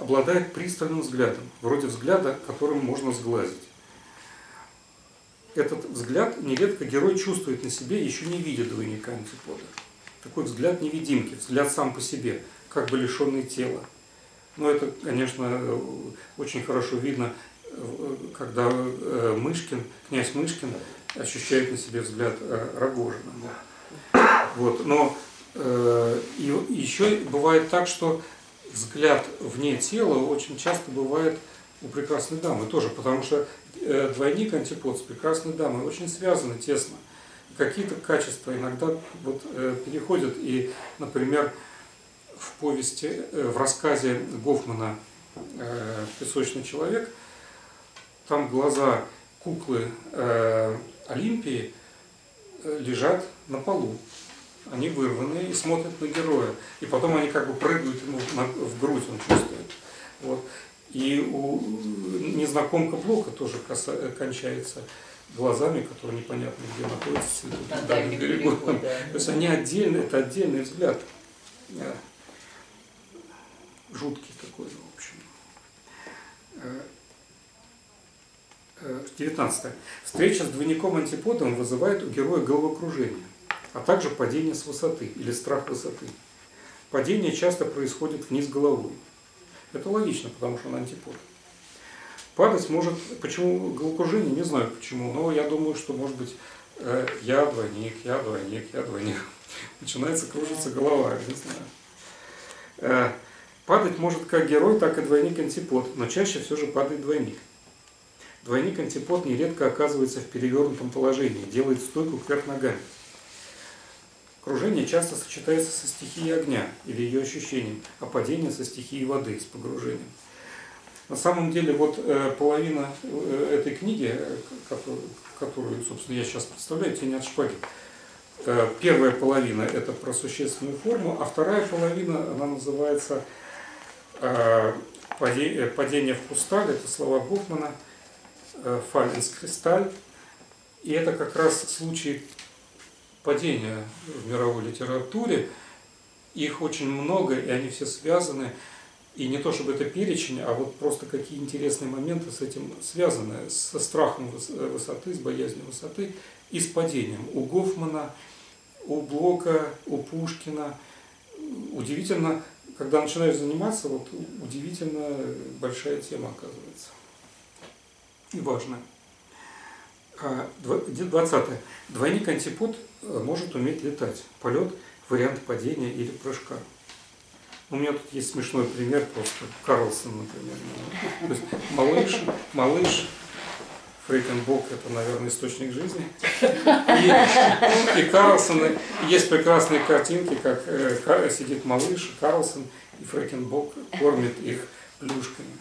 обладает пристальным взглядом, вроде взгляда, которым можно сглазить. Этот взгляд нередко герой чувствует на себе, еще не видя двойника антипода. Такой взгляд невидимки, взгляд сам по себе, как бы лишенный тела. Но это, конечно, очень хорошо видно, когда э, Мышкин, князь Мышкин ощущает на себе взгляд э, Рогожина. Вот. Но э, еще бывает так, что взгляд вне тела очень часто бывает у прекрасной дамы тоже, потому что э, двойник антипод с прекрасной дамой очень связаны тесно. Какие-то качества иногда вот, э, переходят, и, например, в повести, э, в рассказе Гофмана «Песочный человек» там глаза куклы Олимпии лежат на полу они вырваны и смотрят на героя. И потом они как бы прыгают ему в грудь, он чувствует. Вот. И у незнакомка Блока тоже кончается глазами, которые непонятно где находятся, на дальнем берегу. Да. То есть они отдельные, это отдельный взгляд. Жуткий такой, в общем. 19. Э, э, Встреча с двойником антиподом вызывает у героя головокружение а также падение с высоты или страх высоты. Падение часто происходит вниз головой. Это логично, потому что он антипод. Падать может, почему головокружение, не знаю почему, но я думаю, что может быть э, я двойник, я двойник, я двойник. Начинается кружиться голова, не знаю. Э, падать может как герой, так и двойник-антипод, но чаще все же падает двойник. Двойник-антипод нередко оказывается в перевернутом положении, делает стойку кверх ногами. Кружение часто сочетается со стихией огня или ее ощущением, а падение со стихией воды, с погружением. На самом деле, вот э, половина э, этой книги, э, которую, собственно, я сейчас представляю, «Тень от шпаги», первая половина – это про существенную форму, а вторая половина, она называется падение, «Падение в пусталь», это слова Гофмана, «Фаллинс кристаль», и это как раз случай падения в мировой литературе. Их очень много, и они все связаны И не то чтобы это перечень, а вот просто какие интересные моменты с этим связаны, со страхом высоты, с боязнью высоты и с падением. У Гофмана, у Блока, у Пушкина. Удивительно, когда начинаешь заниматься, вот удивительно большая тема оказывается. И важная. 20. А, Двойник антипод э, может уметь летать. Полет – вариант падения или прыжка. У меня тут есть смешной пример, просто Карлсон, например. То есть малыш, малыш, Фрейкенбок – это, наверное, источник жизни. И, и Карлсон, есть прекрасные картинки, как э, сидит малыш, Карлсон, и Фрейкенбок кормит их плюшками.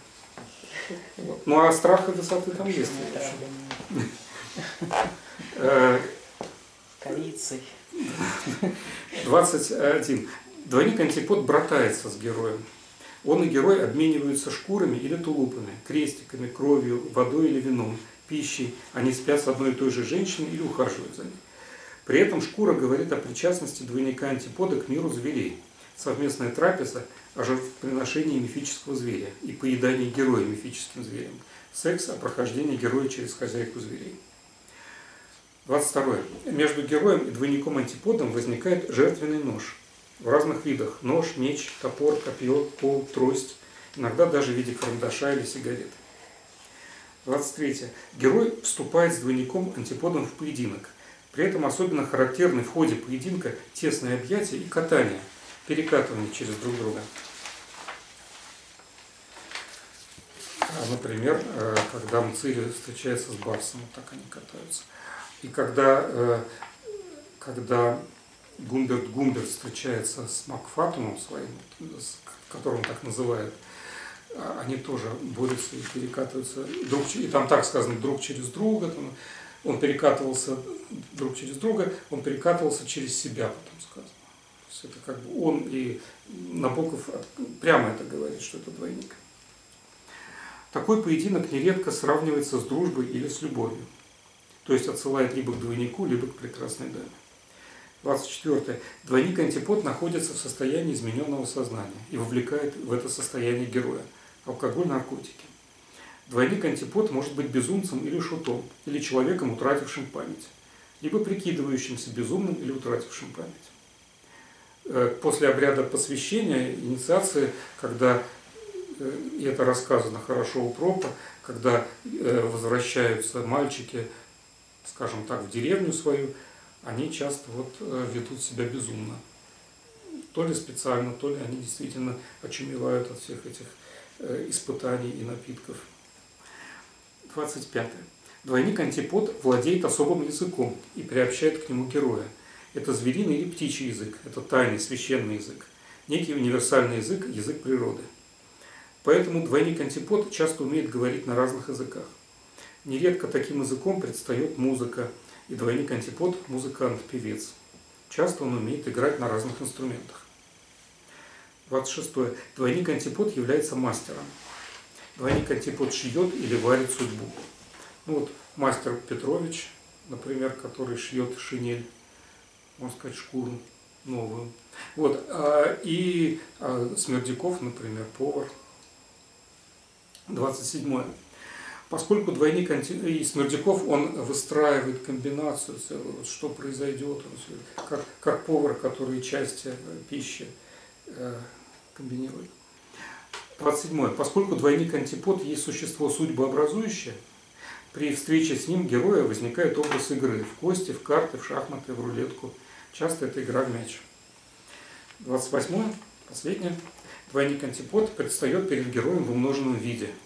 Вот. Ну а страх и высоты там есть. Э, Корицей. 21. Двойник антипод братается с героем. Он и герой обмениваются шкурами или тулупами, крестиками, кровью, водой или вином, пищей. Они спят с одной и той же женщиной или ухаживают за ней. При этом шкура говорит о причастности двойника антипода к миру зверей. Совместная трапеза о жертвоприношении мифического зверя и поедании героя мифическим зверем. Секс о прохождении героя через хозяйку зверей. 22. Между героем и двойником антиподом возникает жертвенный нож – в разных видах. Нож, меч, топор, копье, пол, трость, иногда даже в виде карандаша или сигарет. 23. Герой вступает с двойником антиподом в поединок. При этом особенно характерны в ходе поединка тесные объятия и катание, перекатывание через друг друга. А, например, э, когда Мцири встречается с Барсом, вот так они катаются. И когда, э, когда Гумберт Гумберт встречается с Макфатумом своим, которого он так называет, а они тоже борются и перекатываются друг и там так сказано друг через друга, там, он перекатывался друг через друга, он перекатывался через себя, потом сказано. То есть это как бы он и Набоков прямо это говорит, что это двойник. Такой поединок нередко сравнивается с дружбой или с любовью. То есть отсылает либо к двойнику, либо к прекрасной даме. 24. Двойник антипод находится в состоянии измененного сознания и вовлекает в это состояние героя. Алкоголь, наркотики. Двойник антипод может быть безумцем или шутом, или человеком, утратившим память, либо прикидывающимся безумным или утратившим память. Э, после обряда посвящения, инициации, когда, э, и это рассказано хорошо у Пропа, когда э, возвращаются мальчики, скажем так, в деревню свою, они часто вот э, ведут себя безумно. То ли специально, то ли они действительно очумевают от всех этих э, испытаний и напитков. 25. Двойник антипод владеет особым языком и приобщает к нему героя. Это звериный или птичий язык, это тайный, священный язык, некий универсальный язык, язык природы. Поэтому двойник антипод часто умеет говорить на разных языках. Нередко таким языком предстает музыка, и двойник антипод – музыкант, певец. Часто он умеет играть на разных инструментах. 26. Двойник антипод является мастером. Двойник антипод шьет или варит судьбу. Ну вот мастер Петрович, например, который шьет шинель, можно сказать, шкуру новую. Вот. А, и а, Смердяков, например, повар. 27. Поскольку двойник и Смердяков, он выстраивает комбинацию целую, что произойдет, как, как повар, который части э, пищи э, комбинирует. 27. Поскольку двойник антипод есть существо судьбообразующее, при встрече с ним героя возникает образ игры в кости, в карты, в шахматы, в рулетку. Часто это игра в мяч. 28. Последнее. Двойник антипод предстает перед героем в умноженном виде –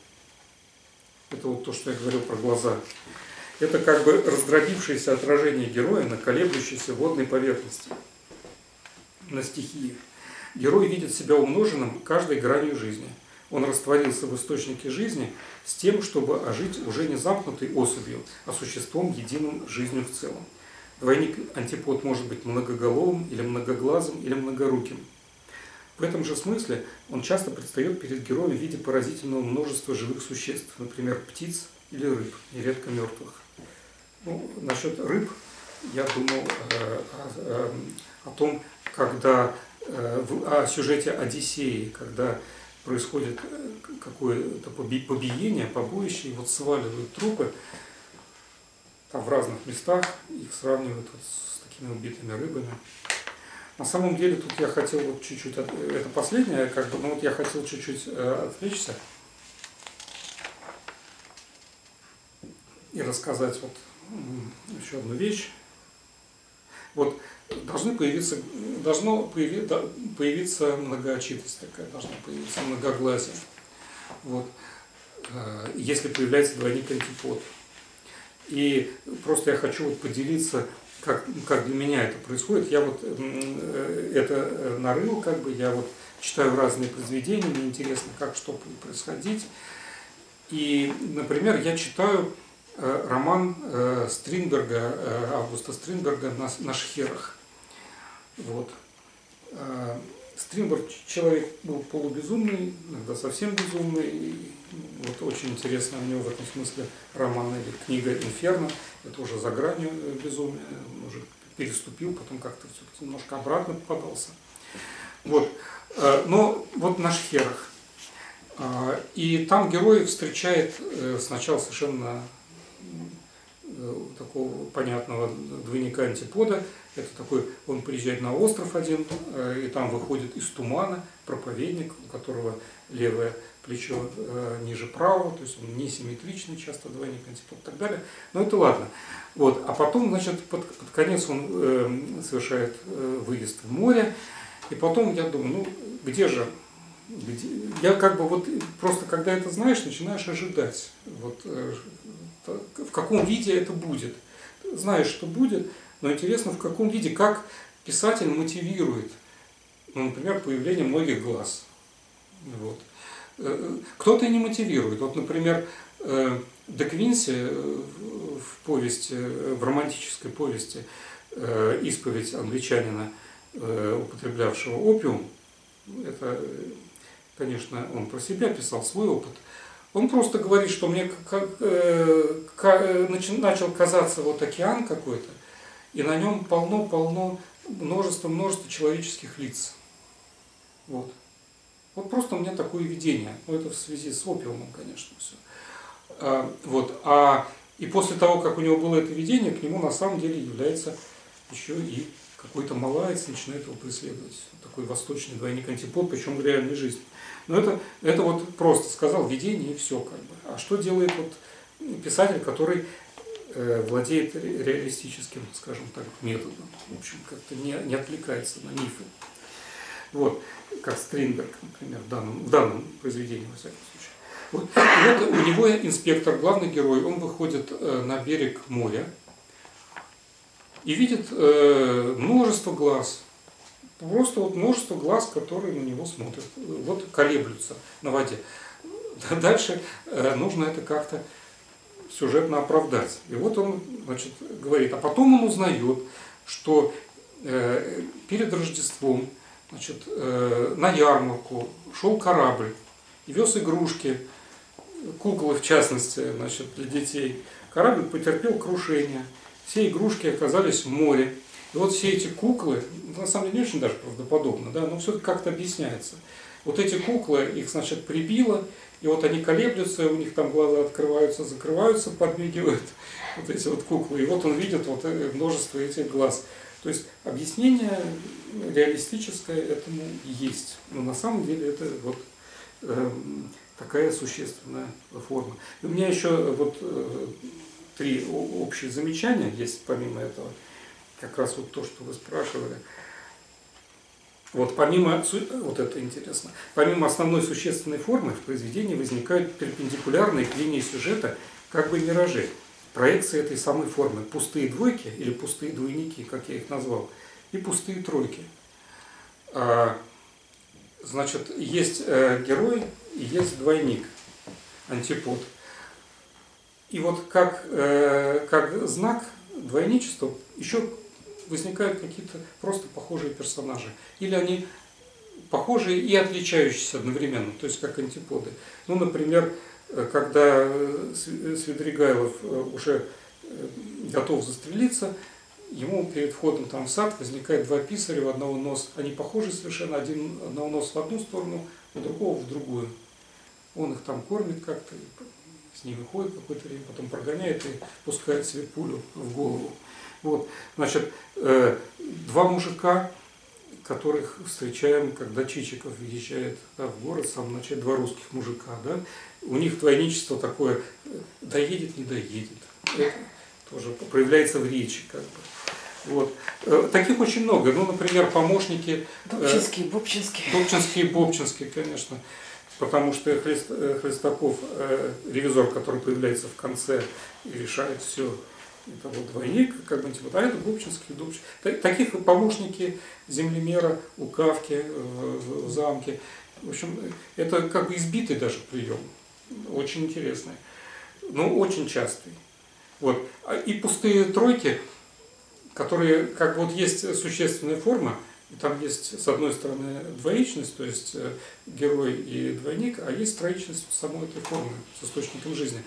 это вот то, что я говорил про глаза, это как бы раздробившееся отражение героя на колеблющейся водной поверхности, на стихии. Герой видит себя умноженным каждой гранью жизни. Он растворился в источнике жизни с тем, чтобы ожить уже не замкнутой особью, а существом, единым жизнью в целом. Двойник антипод может быть многоголовым или многоглазым или многоруким – в этом же смысле он часто предстает перед героем в виде поразительного множества живых существ, например, птиц или рыб, нередко мертвых. Ну, насчет рыб я думал э, о, о том, когда э, в, о сюжете Одиссеи, когда происходит э, какое-то побиение, побоище, и вот сваливают трупы там в разных местах, их сравнивают вот с такими убитыми рыбами. На самом деле тут я хотел вот чуть-чуть, это последнее, как бы, ну вот я хотел чуть-чуть э, отвлечься и рассказать вот еще одну вещь. Вот должны появиться, должно появиться, появиться многоочитость такая, должна появиться многоглазие. Вот. Э, если появляется двойник антипод. И просто я хочу вот поделиться, как, как для меня это происходит. Я вот э, это э, нарыл, как бы, я вот читаю разные произведения, мне интересно, как что будет происходить. И, например, я читаю Э, роман Стринберга, Августа Стринберга «На шхерах». Вот. Стринберг человек был полубезумный, иногда совсем безумный. Вот очень интересно у него в этом смысле роман или книга «Инферно». Это уже за гранью безумия, он уже переступил, потом как-то все-таки немножко обратно попадался. Вот. Но вот на шхерах. И там герой встречает сначала совершенно Э, такого понятного двойника антипода. Это такой, он приезжает на остров один, э, и там выходит из тумана проповедник, у которого левое плечо э, ниже правого, то есть он не симметричный, часто двойник антипод и так далее. Но это ладно. Вот. А потом, значит, под, под конец он э, совершает выезд в море, и потом я думаю, ну где же я как бы вот просто когда это знаешь, начинаешь ожидать. Вот, в каком виде это будет. Знаешь, что будет, но интересно, в каком виде, как писатель мотивирует, ну, например, появление многих глаз. Вот. Э, кто-то и не мотивирует. Вот, например, э, Де Квинси э, в повести, в романтической повести «Исповедь англичанина, употреблявшего опиум», это, конечно, он про себя писал свой опыт – он просто говорит, что мне как, э, как, начал казаться вот океан какой-то, и на нем полно-полно множество-множество человеческих лиц. Вот. Вот просто у меня такое видение. Ну, это в связи с опиумом, конечно, все. А, вот. А, и после того, как у него было это видение, к нему на самом деле является еще и какой-то малаец начинает его преследовать. Такой восточный двойник антипод, причем в реальной жизни. Но это, это вот просто сказал видение и все как бы. А что делает вот писатель, который э, владеет реалистическим, скажем так, методом, в общем, как-то не, не отвлекается на мифы. Вот, как Стринберг, например, в данном, в данном произведении, во всяком случае. Вот. И вот у него инспектор, главный герой, он выходит э, на берег моря и видит э, множество глаз, Просто вот множество глаз, которые на него смотрят, вот колеблются на воде. Дальше э, нужно это как-то сюжетно оправдать. И вот он значит, говорит, а потом он узнает, что э, перед Рождеством значит, э, на ярмарку шел корабль вез игрушки, куклы в частности, значит, для детей. Корабль потерпел крушение, все игрушки оказались в море. И вот все эти куклы, на самом деле не очень даже правдоподобно, да, но все как-то объясняется. Вот эти куклы, их, значит, прибило, и вот они колеблются, у них там глаза открываются, закрываются, подмигивают, вот эти вот куклы. И вот он видит вот э, множество этих глаз. То есть объяснение реалистическое этому есть. Но на самом деле это вот э, такая существенная форма. И у меня еще вот э, три общие замечания есть помимо этого как раз вот то, что вы спрашивали. Вот помимо, вот это интересно, помимо основной существенной формы в произведении возникают перпендикулярные к линии сюжета как бы миражи, проекции этой самой формы, пустые двойки или пустые двойники, как я их назвал, и пустые тройки. А, значит, есть э, герой и есть двойник, антипод. И вот как, э, как знак двойничества еще возникают какие-то просто похожие персонажи. Или они похожие и отличающиеся одновременно, то есть как антиподы. Ну, например, э, когда Свидригайлов э, уже э, готов застрелиться, ему перед входом там в сад возникает два писаря, у одного нос, они похожи совершенно, один, одного нос в одну сторону, у другого в другую. Он их там кормит как-то, с ними ходит какое-то время, потом прогоняет и пускает себе пулю в голову. Вот, значит, э, два мужика, которых встречаем, когда Чичиков въезжает да, в город, в самом начале, два русских мужика, да, у них двойничество такое, э, доедет, не доедет. Это тоже проявляется в речи, как бы. Вот. Э, таких очень много. Ну, например, помощники... Добчинские, Бобчинские. Добчинские, Бобчинские, конечно. Потому что Христ, Христаков, ревизор, который появляется в конце и решает все, это вот двойник, как бы типа, а это Губчинский, Дубчинский. Таких помощники землемера у Кавки в замке. В общем, это как бы избитый даже прием, очень интересный, но очень частый. Вот. А и пустые тройки, которые, как вот есть существенная форма, и там есть, с одной стороны, двоичность, то есть э, герой и двойник, а есть троичность самой этой формы с источником жизни.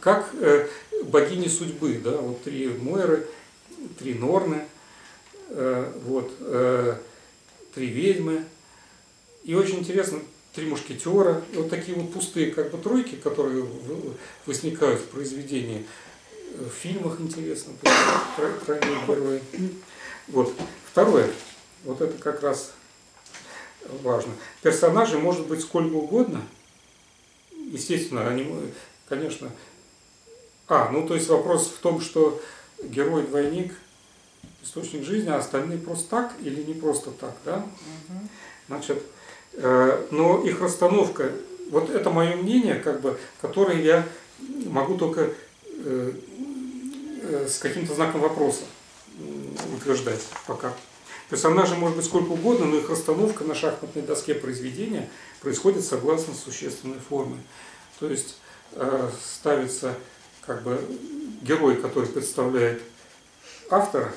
Как э, богини судьбы, да, вот три Мойры, три Норны, э, вот, три ведьмы. И очень интересно, три мушкетера, вот такие вот пустые как бы тройки, которые возникают в произведении, в фильмах интересно, тройные герои. Вот. Второе, вот это как раз важно. Персонажи может быть сколько угодно, естественно, они, конечно, а, ну то есть вопрос в том, что герой-двойник источник жизни, а остальные просто так или не просто так, да? Значит, э, но их расстановка, вот это мое мнение, как бы, которое я могу только э, э, с каким-то знаком вопроса утверждать пока. Персонажи может быть сколько угодно, но их расстановка на шахматной доске произведения происходит согласно существенной форме. То есть э, ставится как бы герой, который представляет автора,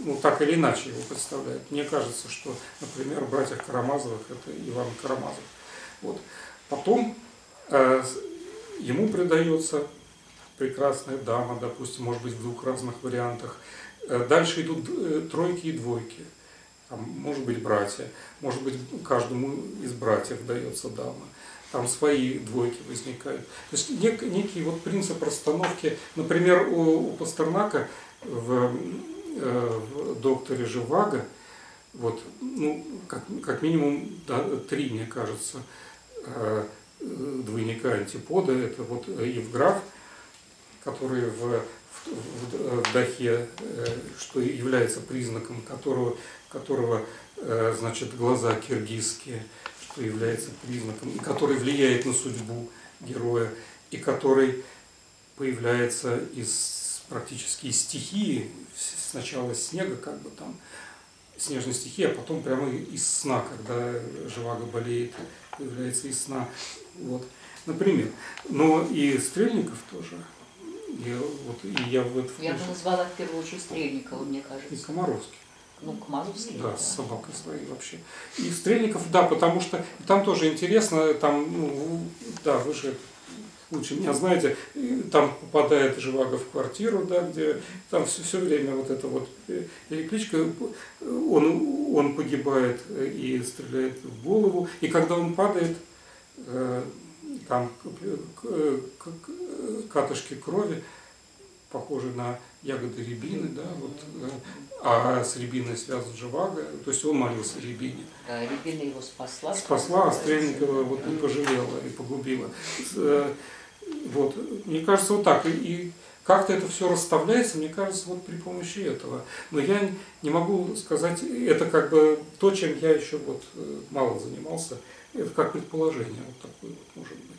ну так или иначе его представляет. Мне кажется, что, например, в «Братьях Карамазовых» это Иван Карамазов. Вот. Потом э, ему придается прекрасная дама, допустим, может быть, в двух разных вариантах. Э, дальше идут э, тройки и двойки. Там, может быть, братья, может быть, каждому из братьев дается дама там свои двойки возникают. То есть нек, некий вот принцип расстановки, например, у, у Пастернака в, э, в «Докторе Живаго», вот, ну, как, как минимум да, три, мне кажется, двойника антипода. Это вот Евграф, который в, в, в Дахе, э, что является признаком которого, которого э, значит, глаза киргизские – что является признаком, который влияет на судьбу героя, и который появляется из практически из стихии, сначала снега, как бы там, снежной стихии, а потом прямо из сна, когда Живаго болеет, появляется из сна. Вот. Например. Но и Стрельников тоже. Я, вот, и я, вот, я бы назвала в первую очередь Стрельникова, мне кажется. И Комаровский. Ну, Комаровский. Да, да, с собакой своей вообще. И Стрельников, да, потому что там тоже интересно, там, ну, да, вы же лучше меня знаете, там попадает Живаго в квартиру, да, где там все, все время вот эта вот электричка, он, он погибает и стреляет в голову, и когда он падает, э, там катышки крови, похожие на ягоды рябины, да, вот, э, а с рябиной связан Живаго, то есть он молился рябине. Да, рябина его спасла. Спасла, а Стрельникова вот не пожалела и погубила. Э, вот, мне кажется, вот так. И, и как-то это все расставляется, мне кажется, вот при помощи этого. Но я не могу сказать, это как бы то, чем я еще вот э, мало занимался, это как предположение вот такое вот может быть.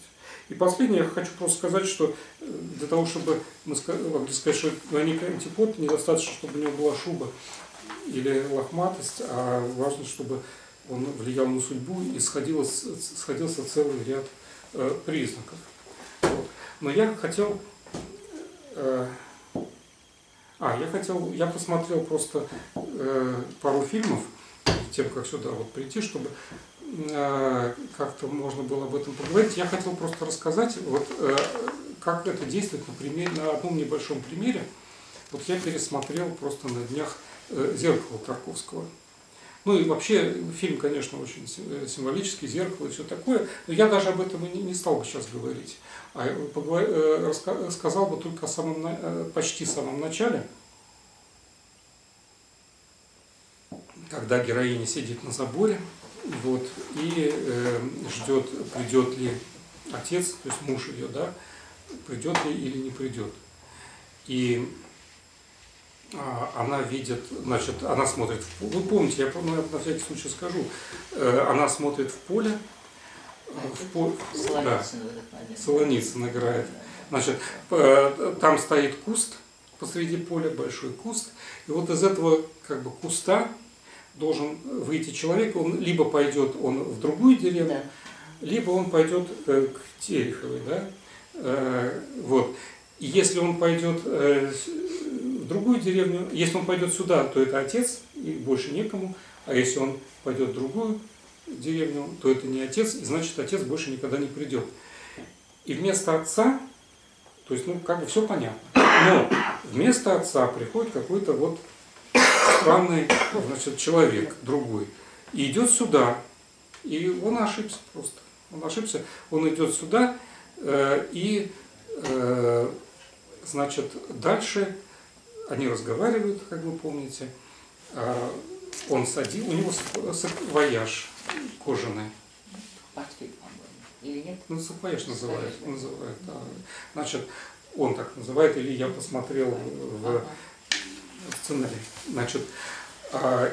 И последнее, я хочу просто сказать, что э, для того, чтобы мы могли сказать, что двойник антипод, недостаточно, чтобы у него была шуба или лохматость, а важно, чтобы он влиял на судьбу и сходилось, сходился целый ряд э, признаков. Вот. Но я хотел... Э, а, я хотел, я посмотрел просто э, пару фильмов, тем, как сюда вот прийти, чтобы как-то можно было об этом поговорить. Я хотел просто рассказать, вот, э, как это действует на, примере, на одном небольшом примере. Вот я пересмотрел просто на днях э, «Зеркало» Тарковского. Ну и вообще фильм, конечно, очень э, символический, зеркало и все такое. Но я даже об этом и не, стал бы сейчас говорить. А э, сказал бы только о самом, почти самом начале, когда героиня сидит на заборе, вот, и э, ждет, придет ли отец, то есть муж ее, да, придет ли или не придет. И а, она видит, значит, она смотрит, в, вы помните, я ну, на всякий случай скажу, э, она смотрит в поле, в поле, да, Солоницын играет. Значит, э, там стоит куст посреди поля, большой куст, и вот из этого как бы куста должен выйти человек, он либо пойдет он в другую деревню, да. либо он пойдет э, к Тереховой, да, вот. И если он пойдет в другую деревню. Если он пойдет сюда, то это отец, и больше некому. А если он пойдет в другую деревню, то это не отец, и значит отец больше никогда не придет. И вместо отца, то есть, ну, как бы все понятно. Но вместо отца приходит какой-то вот странный, значит, человек, другой, и идет сюда. И он ошибся просто. Он ошибся. Он идет сюда, э, и, э, значит, дальше они разговаривают, как вы помните. А, он садил, у него вояж кожаный. Или нет? Ну, саквояж называют. называют да. Значит, он так называет, или я посмотрел в, в сценарии. Значит, а,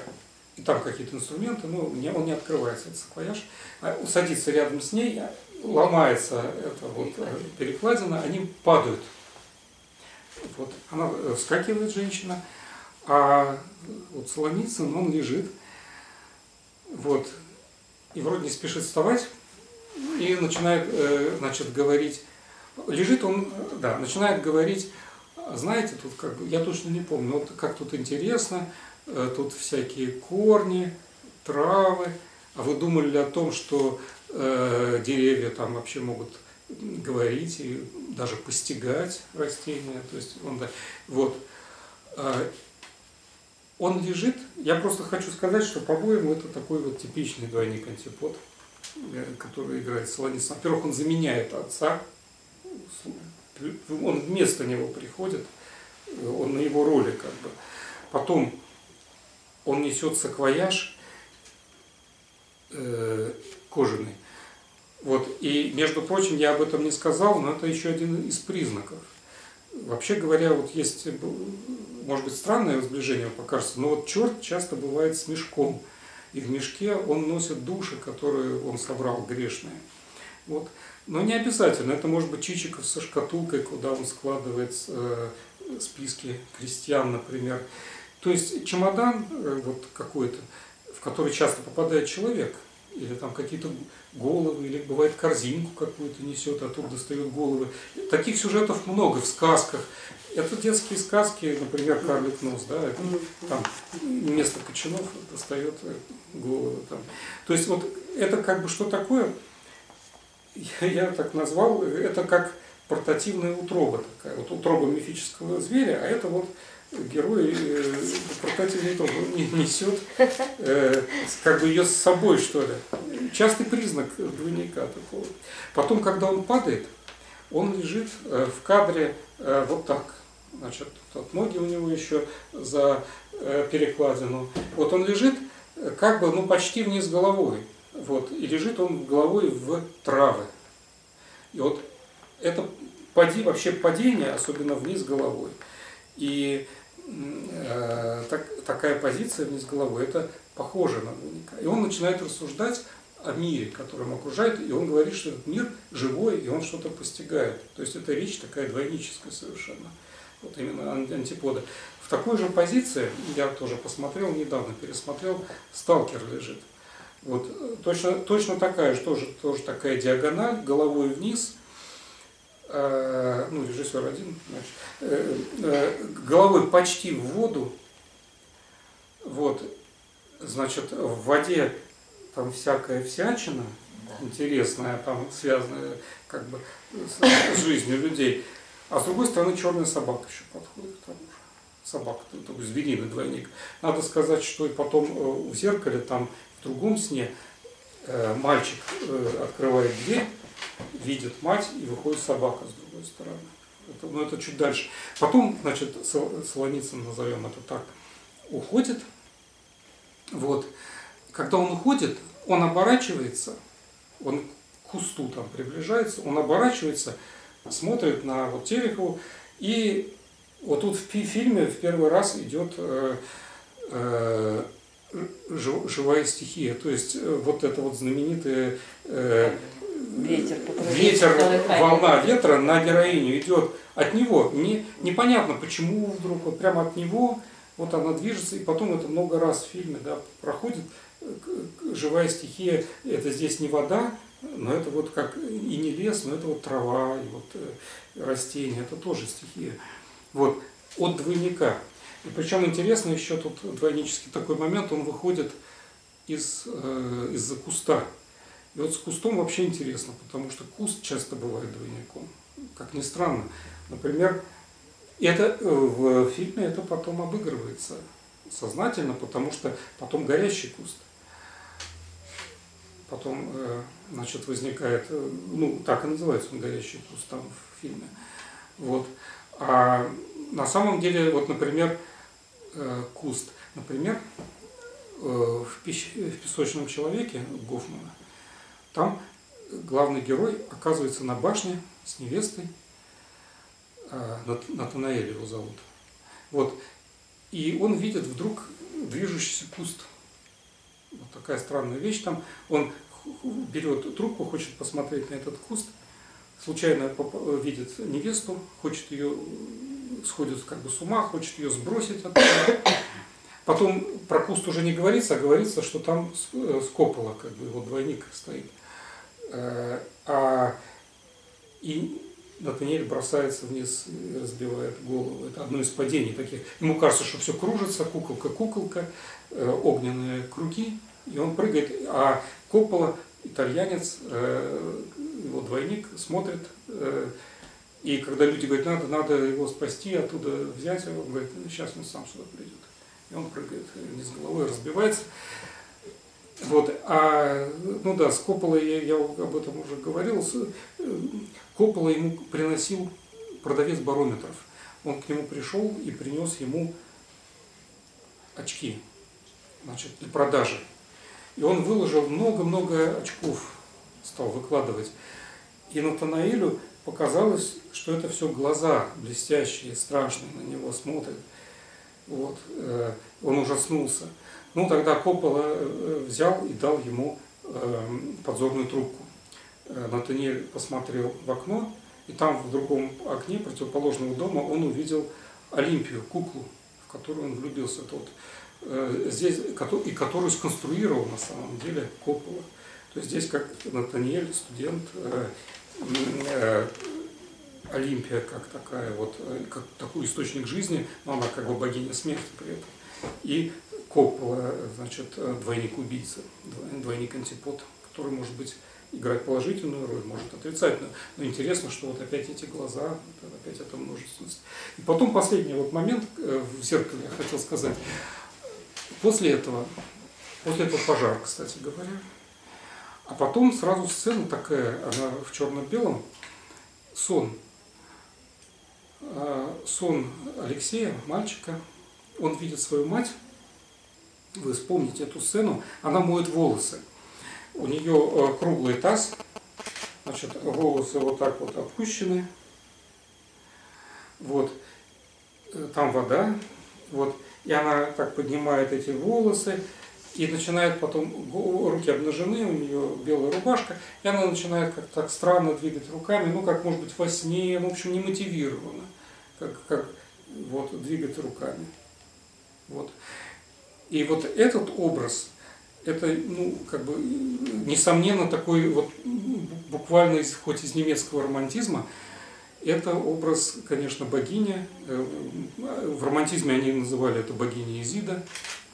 и там какие-то инструменты, но ну, он не открывается, этот саквояж. А, садится рядом с ней, ломается это вот перекладина, они падают. Вот, она э, вскакивает, женщина, а вот Солоницын, он лежит, вот, и вроде не спешит вставать, и начинает, э, значит, говорить, лежит он, да, начинает говорить, знаете, тут как бы, я точно не помню, вот как тут интересно, э, тут всякие корни, травы, а вы думали ли о том, что э, деревья там вообще могут говорить и даже постигать растения. То есть он, вот, а, он лежит, я просто хочу сказать, что, по-моему, это такой вот типичный двойник антипод, э, который играет Солонис. Во-первых, он заменяет отца, он вместо него приходит, он на его роли как бы. Потом он несет саквояж э, кожаный, вот. И, между прочим, я об этом не сказал, но это еще один из признаков. Вообще говоря, вот есть, может быть, странное сближение покажется, но вот черт часто бывает с мешком. И в мешке он носит души, которые он собрал грешные. Вот. Но не обязательно. Это может быть Чичиков со шкатулкой, куда он складывает э, списки крестьян, например. То есть чемодан э, вот какой-то, в который часто попадает человек – или там какие-то головы, или бывает корзинку какую-то несет, а тут достает головы. Таких сюжетов много в сказках. Это детские сказки, например, Карлик Нос, да, это, там вместо кочанов достает головы. Там. То есть вот это как бы что такое, я, так назвал, это как портативная утроба такая, вот утроба мифического зверя, а это вот герой э, портативный тоже несет э, как бы ее с собой, что ли. Частый признак двойника такого. Потом, когда он падает, он лежит э, в кадре э, вот так. Значит, тут ноги у него еще за э, перекладину. Вот он лежит э, как бы, ну, почти вниз головой. Вот, и лежит он головой в травы. И вот это пади, вообще падение, особенно вниз головой. И Э, так, такая позиция вниз головой, это похоже на двойника. И он начинает рассуждать о мире, который его окружает, и он говорит, что этот мир живой, и он что-то постигает. То есть это речь такая двойническая совершенно. Вот именно антипода. В такой же позиции, я тоже посмотрел, недавно пересмотрел, сталкер лежит. Вот э, точно, точно такая же, тоже, тоже такая диагональ, головой вниз – Э, ну, режиссер один, значит, э, э, головой почти в воду, вот, значит, в воде там всякая всячина интересная, там связанная как бы с, с жизнью людей, а с другой стороны черная собака еще подходит к тому же. собака, такой звериный двойник. Надо сказать, что и потом в зеркале, там в другом сне, мальчик открывает дверь, видит мать и выходит собака с другой стороны. Это, ну, это чуть дальше. Потом, значит, Солоницын, назовем это так, уходит. Вот. Когда он уходит, он оборачивается, он к кусту там приближается, он оборачивается, смотрит на вот Терехову, и вот тут в фильме в первый раз идет э, э, живая стихия, то есть э, вот это вот знаменитое э, ветер, ветер волна ветра на героиню идет от него. Не, непонятно, почему вдруг вот прямо от него вот она движется, и потом это много раз в фильме да, проходит. Живая стихия, это здесь не вода, но это вот как и не лес, но это вот трава, и вот э, растения, это тоже стихия. Вот, от двойника. И причем интересно еще тут двойнический такой момент, он выходит из, э, из-за куста. И вот с кустом вообще интересно, потому что куст часто бывает двойником. Как ни странно. Например, это э, в фильме это потом обыгрывается сознательно, потому что потом горящий куст. Потом, э, значит, возникает, э, ну, так и называется он горящий куст там в фильме. Вот. А на самом деле, вот, например, куст, например, в, песочном человеке Гофмана там главный герой оказывается на башне с невестой, а, Натанаэль его зовут. Вот. И он видит вдруг движущийся куст. Вот такая странная вещь там. Он берет трубку, хочет посмотреть на этот куст, случайно видит невесту, хочет ее, сходит как бы с ума, хочет ее сбросить оттуда. Потом про куст уже не говорится, а говорится, что там скопола, как бы его двойник стоит. Э, а, и Натаниэль бросается вниз разбивает голову. Это одно из падений таких. Ему кажется, что все кружится, куколка, куколка, э, огненные круги, и он прыгает. А Коппола, итальянец, э, его двойник, смотрит, и когда люди говорят, надо, надо его спасти, оттуда взять, он говорит, ну, сейчас он сам сюда придет. И он прыгает вниз головой, разбивается. Вот, а, ну да, с Копполой я, я об этом уже говорил. Э, Коппола ему приносил продавец барометров. Он к нему пришел и принес ему очки значит, для продажи. И он выложил много-много очков, стал выкладывать. И Натанаилю показалось, что это все глаза блестящие, страшные на него смотрят. Вот. Э, он ужаснулся. Ну, тогда Коппола э, взял и дал ему эм, подзорную трубку. Э, Натаниэль посмотрел в окно, и там в другом окне противоположного дома он увидел Олимпию, куклу, в которую он влюбился. Это вот, э, здесь, и которую сконструировал на самом деле Коппола. То есть здесь как Натаниэль, студент, Олимпия как такая вот, как такой источник жизни, но она как бы богиня смерти при этом. И Коппола, значит, двойник убийцы, двойник антипод, который может быть играть положительную роль, может отрицательную. Но интересно, что вот опять эти глаза, опять эта множественность. И потом последний вот момент э, в зеркале я хотел сказать. После этого, после этого пожар, кстати говоря, а потом сразу сцена такая, она в черно-белом, сон. А, сон Алексея, мальчика, он видит свою мать, вы вспомните эту сцену, она моет волосы. У нее э, круглый таз, значит, волосы вот так вот опущены. Вот, э, там вода, вот, и она так поднимает эти волосы, и начинает потом, руки обнажены, у нее белая рубашка, и она начинает как-то так странно двигать руками, ну, как может быть во сне, в общем, не мотивированно, как, как вот, двигать руками. Вот. И вот этот образ, это, ну, как бы, несомненно, такой вот буквально из, хоть из немецкого романтизма, это образ, конечно, богини. Э, в романтизме они называли это богиня Изида.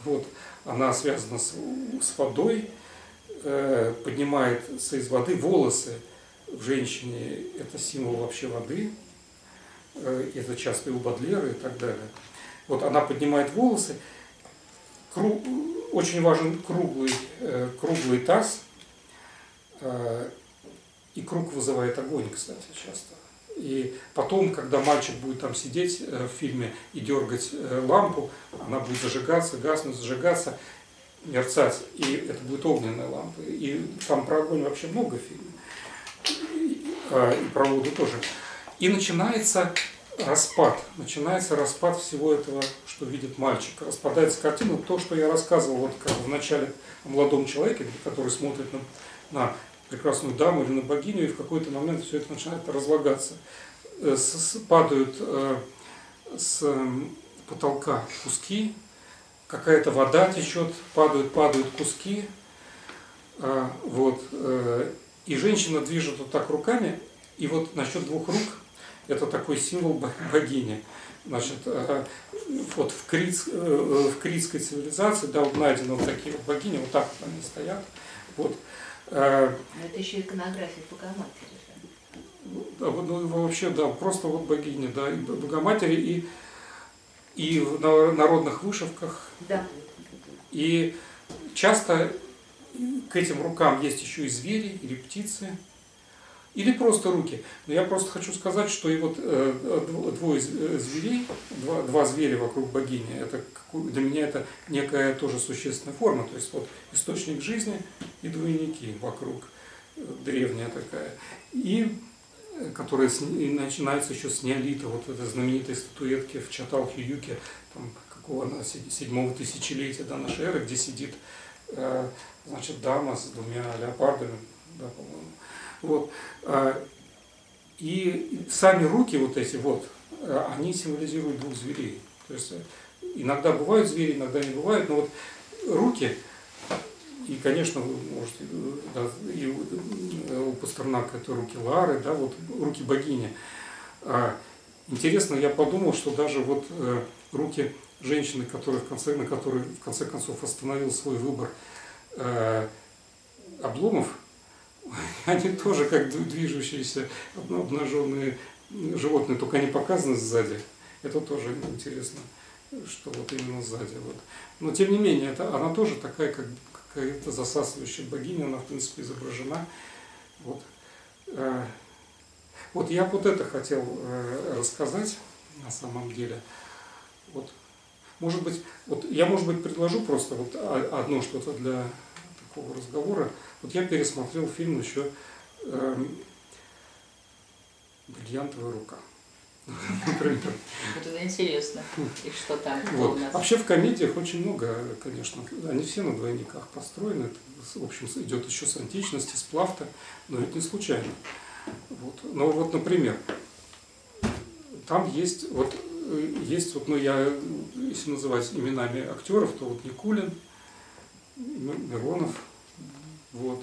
Вот. Она связана с, с водой, э, поднимается из воды волосы в женщине. Это символ вообще воды. Э, это часто и у Бадлера и так далее. Вот она поднимает волосы, круг, очень важен круглый, э, круглый таз, э, и круг вызывает огонь, кстати, часто. И потом, когда мальчик будет там сидеть э, в фильме и дергать э, лампу, она будет зажигаться, гаснуть, зажигаться, мерцать, и это будет огненная лампа. И там про огонь вообще много фильмов, а, и про воду тоже. И начинается распад, начинается распад всего этого, что видит мальчик. Распадается картина, то, что я рассказывал вот как в начале о молодом человеке, который смотрит на, на прекрасную даму или на богиню, и в какой-то момент все это начинает разлагаться. Э, с, падают э, с потолка куски, какая-то вода течет, падают, падают куски. Э, вот, и женщина движет вот так руками, и вот насчет двух рук, это такой символ богини. Значит, вот в, Криц, э, в критской цивилизации, да, вот найдены вот такие вот богини, вот так вот они стоят. Вот, Э, это еще иконография Богоматери. Да, ну, вообще, да, просто вот богиня, да, и Богоматери, и, и в народных вышивках. Да. И часто к этим рукам есть еще и звери, или птицы, или просто руки. Но я просто хочу сказать, что и вот э, двое э, зверей, два, два зверя вокруг богини, это для меня это некая тоже существенная форма. То есть вот источник жизни и двойники вокруг, э, древняя такая. И которая начинается еще с неолита, вот этой знаменитой статуэтки в Чатал-Хьююке, там, какого она, седьмого тысячелетия до нашей эры, где сидит значит, дама с двумя леопардами, да, по-моему, вот. А, и сами руки вот эти вот, а, они символизируют двух зверей. То есть э, иногда бывают звери, иногда не бывают, но вот руки, и, конечно, вы можете, да, и у Пастернака это руки Лары, да, вот руки богини. А, интересно, я подумал, что даже вот э, руки женщины, которая в конце, на которой в конце концов остановил свой выбор э, Обломов, они тоже как движущиеся обнаженные животные, только они показаны сзади. Это тоже интересно, что вот именно сзади. Вот. Но тем не менее, это, она тоже такая, как какая-то засасывающая богиня, она в принципе изображена. Вот. Э, вот я вот это хотел э, рассказать на самом деле. Вот. Может быть, вот я, может быть, предложу просто вот одно что-то для такого разговора. Вот я пересмотрел фильм еще э, «Бриллиантовая рука». Например. Вот это интересно. И что там? Вот. Вообще в комедиях очень много, конечно. Они все на двойниках построены. Это, в общем, идет еще с античности, с Плафта, но это не случайно. Вот. Но вот, например, там есть, вот, э, есть вот, ну, я, если называть именами актеров, то вот Никулин, Миронов, вот.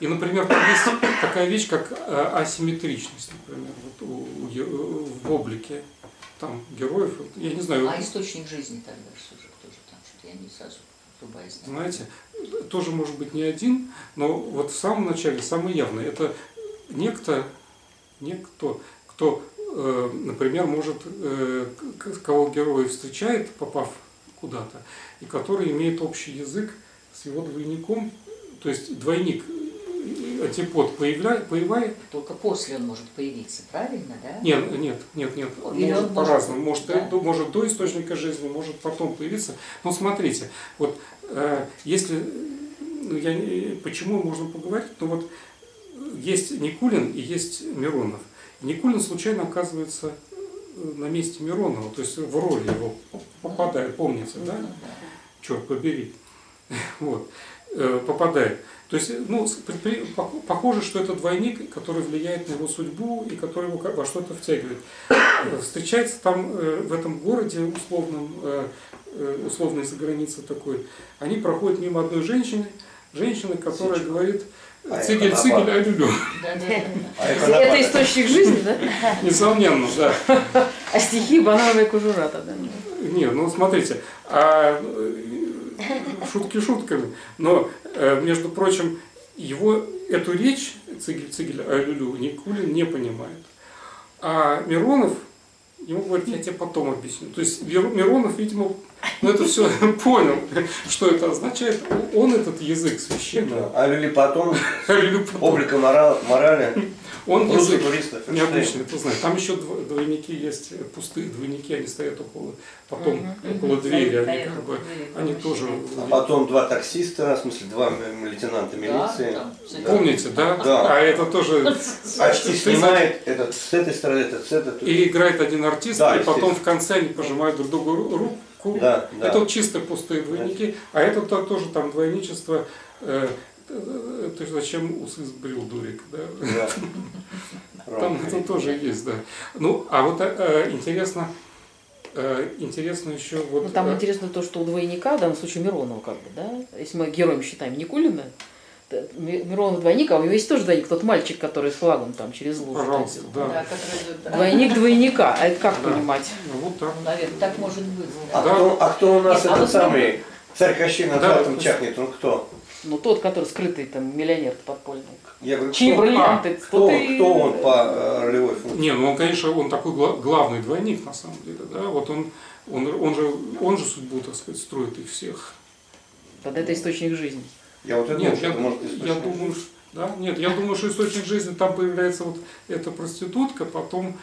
И, например, там есть такая вещь, как э, асимметричность, например, вот у, у, в облике там героев. Я не знаю. А источник жизни тогда что же, кто же там, что я не сразу рубаюсь. Знаете, тоже может быть не один, но вот в самом начале, самый явный, это некто, некто, кто, э, например, может, э, кого герой встречает, попав куда-то, и который имеет общий язык с его двойником, то есть двойник антипод появляет, появляет. Только после он может появиться, правильно, да? Нет, нет, нет, нет. Или может по-разному. Может, да? может до источника жизни, может потом появиться. Но смотрите, вот э, если ну, я, почему можно поговорить, ну вот есть Никулин и есть Миронов. Никулин случайно оказывается э, на месте Миронова, то есть в роли его попадает, помните, да? да? Черт побери. Вот. Э, попадает. То есть, ну, похоже, что это двойник, который влияет на его судьбу и который его во что-то втягивает. Э, встречается там э, в этом городе условном, условной за границей такой. Они проходят мимо одной женщины, женщины, которая говорит, Цигель, цигель, алюлю. Это источник жизни, да? Несомненно, да. А стихи банановая кожура тогда? Нет, ну смотрите, а шутки шутками, но, э, между прочим, его эту речь Цигель, Цигель Алюлю Никулин не понимает. А Миронов Ему говорят, я тебе потом объясню. То есть Миронов, видимо, ну, это все понял, что это означает. Он этот язык священный. Да. А или потом, облика морали. Он язык туристов, необычный, ты знаешь. Там еще двойники есть, пустые двойники, они стоят около, потом угу. около двери, они как бы, они тоже... А потом два таксиста, в смысле, два лейтенанта милиции. Да, Помните, да? Да. А это тоже... Почти снимает этот с этой стороны, этот с этой. И играет один артист, да, и потом в конце они пожимают друг другу руку. Да, да. Это вот чисто пустые двойники, а это тоже там двойничество э, Э, ты зачем усы сбрил, дурик, да? да. Там это тоже есть, да. Ну, а вот э, интересно, э, интересно еще вот... Ну, там интересно то, что у двойника, в данном случае Миронова, как бы, да, если мы героем считаем Никулина, Миронов двойник, а у него есть тоже двойник, тот мальчик, который с флагом там через лужу. Пожалуйста, да. да да. Двойник двойника, а это как да. понимать? Ну, вот так. Наверное, так может быть. А, да. кто, а кто у нас Нет, этот а самый царь Кощей на да, золотом чахнет, он кто? Ну, тот, который скрытый там миллионер подпольный. Я говорю, Чьи кто, бриллианты? А, кто, ты... кто он по э, ролевой функции? Не, ну он, конечно, он такой главный двойник на самом деле, да. Вот он, он, он, же, он же судьбу, так сказать, строит их всех. Тогда это источник жизни. Я вот это Нет, думаю, я, может, я думаю, что, да? Нет, я думаю, что источник жизни там появляется вот эта проститутка, потом,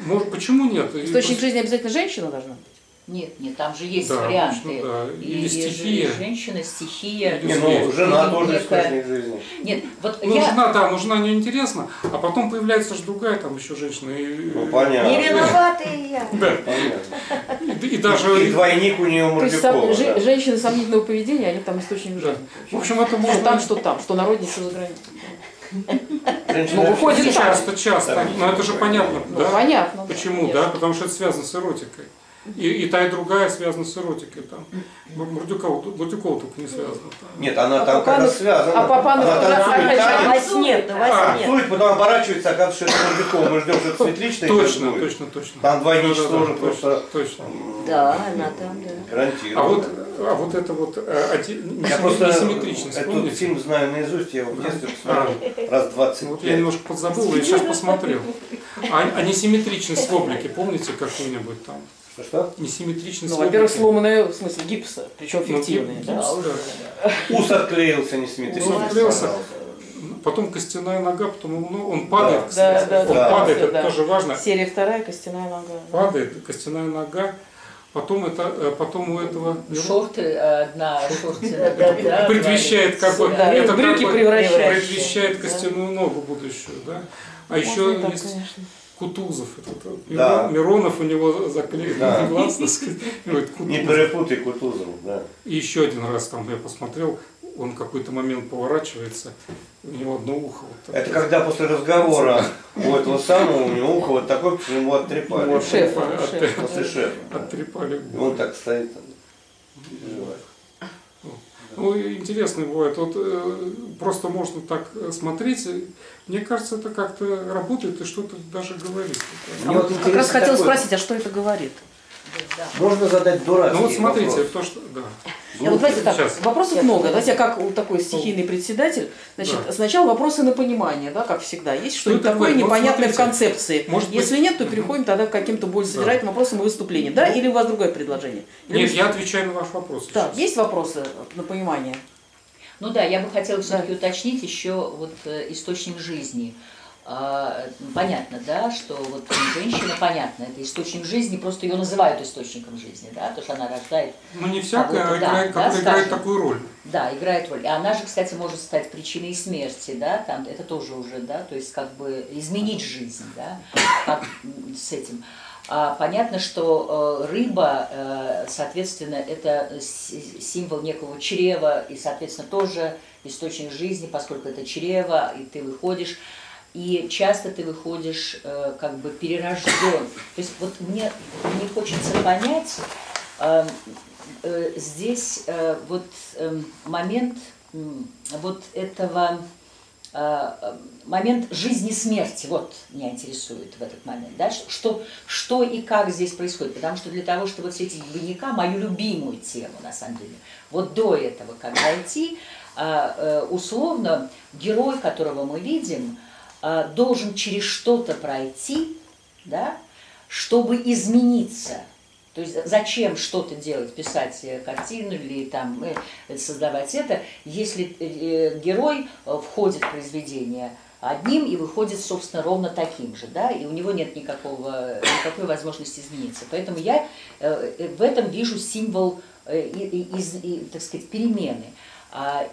может, почему нет? Источник жизни обязательно женщина должна быть? Нет, нет, там же есть да, варианты. Конечно, да. Или и стихия. Женщина, стихия. Не, ну, жена тоже некая... жизни. Нет, вот ну, я... жена, да, но жена не интересна, а потом появляется же другая там еще женщина. И... Ну, понятно. Не виноватая я. Да. Понятно. И, и даже... И двойник у нее Мордюкова. То есть, да. женщины сомнительного поведения, они там источник жизни. Да. В общем, это можно... Что там, что там, что народнее, что за границей. Ну, выходит часто, часто. Но это же понятно, ну, да? Понятно. Почему, да? Потому что это связано с эротикой. И, и та, и другая связана с эротикой. Там. Мурдюкова, Мурдюкова только не связана. Нет, она а там как-то связана. А Папанов она танцует, во сне, во сне. Танцует, потом оборачивается, оказывается, что это Мурдюкова. Мы ждем, что это светличное. Точно, точно, точно. Там двойничество да, да, тоже просто... Точно. Да, она там, да. Гарантирую. А вот, а вот это вот а, я просто этот фильм знаю наизусть, я его в детстве посмотрел а. раз 20 Вот я немножко подзабыл, я сейчас посмотрел. А, а несимметричность в облике, помните какую-нибудь там? Что? Несимметричность. Ну, во-первых, сломанная, в смысле, гипса, причем ну, фиктивные. Ну, да? Ус отклеился несимметрично. Ус отклеился. Потом костяная нога, потом ну, он падает, да, кстати. Да, да, он да, падает, да, это да. тоже важно. Серия вторая, костяная нога. Падает, костяная нога. Потом это, э, потом у этого шорты одна шорты предвещает как бы это как бы предвещает костяную ногу будущую, да. А еще есть Кутузов, этот, да. Миронов у него заклеен да. глаз, так сказать. Не перепутай Кутузов, да. И еще один раз там я посмотрел, он в какой-то момент поворачивается, у него одно ухо. Вот Это когда после разговора у этого самого, у него ухо вот такое, что ему оттрепали. Вот шеф, шеф, после шефа. Оттрепали. И он так стоит там, ну, интересно бывает. Вот э, просто можно так смотреть. Мне кажется, это как-то работает и что-то даже говорит. А вот как раз хотел такой... спросить, а что это говорит? Можно задать дурацкий Ну вот смотрите, вопрос. то, что... Да. Ну, вот давайте так, сейчас. вопросов сейчас. много. Давайте я как такой стихийный председатель. Значит, да. сначала вопросы на понимание, да, как всегда. Есть что-нибудь что такое непонятное в концепции. Может Если быть... нет, то переходим тогда к каким-то более содержательным да. вопросам и выступлениям. Да? Или у вас другое предложение? Или нет, вы... я отвечаю на ваш вопрос. Да, есть вопросы на понимание? Ну да, я бы хотела все-таки да. уточнить еще вот э, источник жизни. Понятно, да, что вот женщина, понятно, это источник жизни, просто ее называют источником жизни, да, то, что она рождает. Ну не всякая, а играет, да, да, играет такую роль. Да, играет роль. И она же, кстати, может стать причиной смерти, да, там, это тоже уже, да, то есть как бы изменить жизнь, да, как с этим. А понятно, что э, рыба, э, соответственно, это символ некого чрева, и, соответственно, тоже источник жизни, поскольку это чрево, и ты выходишь, и часто ты выходишь э, как бы перерожден. То есть вот мне, мне хочется понять здесь вот эм, момент вот этого Э, момент жизни-смерти, вот меня интересует в этот момент, да, что, что и как здесь происходит, потому что для того, чтобы встретить двойника, мою любимую тему, на самом деле, вот до этого, как дойти, э, э, условно, герой, которого мы видим, должен через что-то пройти, да, чтобы измениться. То есть зачем что-то делать, писать э, картину или там э, создавать это, если э, герой входит в произведение одним и выходит, собственно, ровно таким же, да, и у него нет никакого, никакой возможности измениться. Поэтому я в этом вижу символ, так сказать, перемены. А,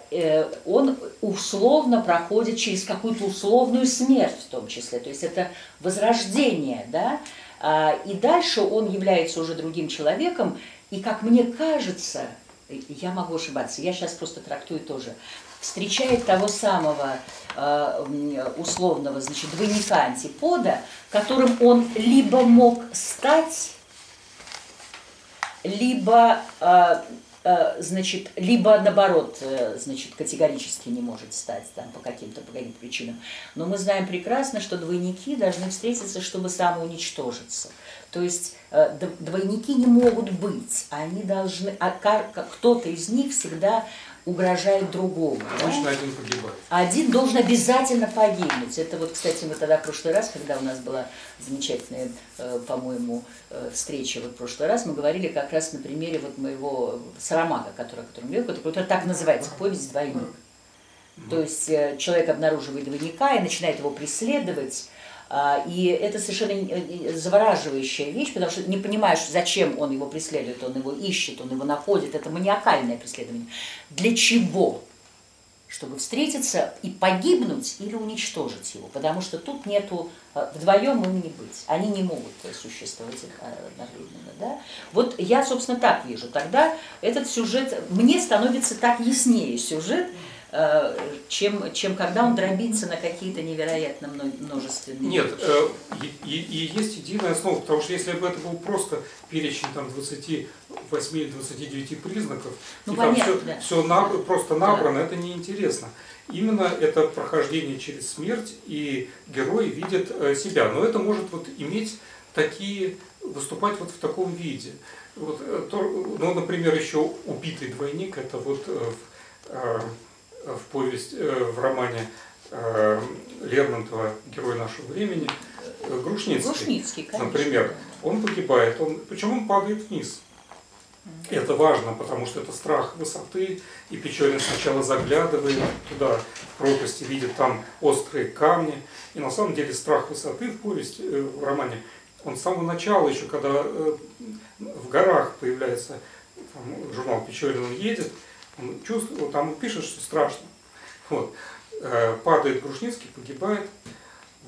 он условно проходит через какую-то условную смерть в том числе, то есть это возрождение, да, а, и дальше он является уже другим человеком, и, как мне кажется, я могу ошибаться, я сейчас просто трактую тоже, встречает того самого э, условного, значит, двойника антипода, которым он либо мог стать, либо э, Э, значит, либо наоборот, э, значит, категорически не может стать там по каким-то по каким причинам. Но мы знаем прекрасно, что двойники должны встретиться, чтобы самоуничтожиться. То есть э, двойники не могут быть, они должны, а кто-то из них всегда угрожает другому. Точно да? один погибает. Один должен обязательно погибнуть. Это вот, кстати, мы тогда в прошлый раз, когда у нас была замечательная, э, по-моему, э, встреча вот в прошлый раз, мы говорили как раз на примере вот моего Сарамага, который, о котором говорил, который так называется, повесть «Двойник». То есть э, человек обнаруживает двойника и начинает его преследовать, и это совершенно э, завораживающая вещь, потому что не понимаешь, зачем он его преследует, он его ищет, он его находит. Это маниакальное преследование. Для чего? Чтобы встретиться и погибнуть или уничтожить его. Потому что тут нету, э, вдвоем им не быть. Они не могут существовать одновременно. Да? Вот я, собственно, так вижу. Тогда этот сюжет, мне становится так яснее сюжет, Э, чем, чем когда он дробится на какие-то невероятно множественные Нет, э, и, и есть единая основа, потому что если бы это был просто перечень там 28 или 29 признаков, ну, и понятно, там все, да. все просто набрано, да. это неинтересно. Именно это прохождение через смерть, и герой видит э, себя. Но это может вот иметь такие, выступать вот в таком виде. Вот, то, ну, например, еще убитый двойник, это вот в повесть, э, в романе э, Лермонтова «Герой нашего времени» э, Грушницкий, Грушницкий конечно. например, он погибает, он, причем он падает вниз. Это важно, потому что это страх высоты, и Печорин сначала заглядывает туда, в пропасти, видит там острые камни, и на самом деле страх высоты в повести, в романе, он с самого начала еще, когда в горах появляется там, журнал Печорин, он едет, он чувствует, там пишет, что страшно. Вот. Э, падает Грушницкий, погибает.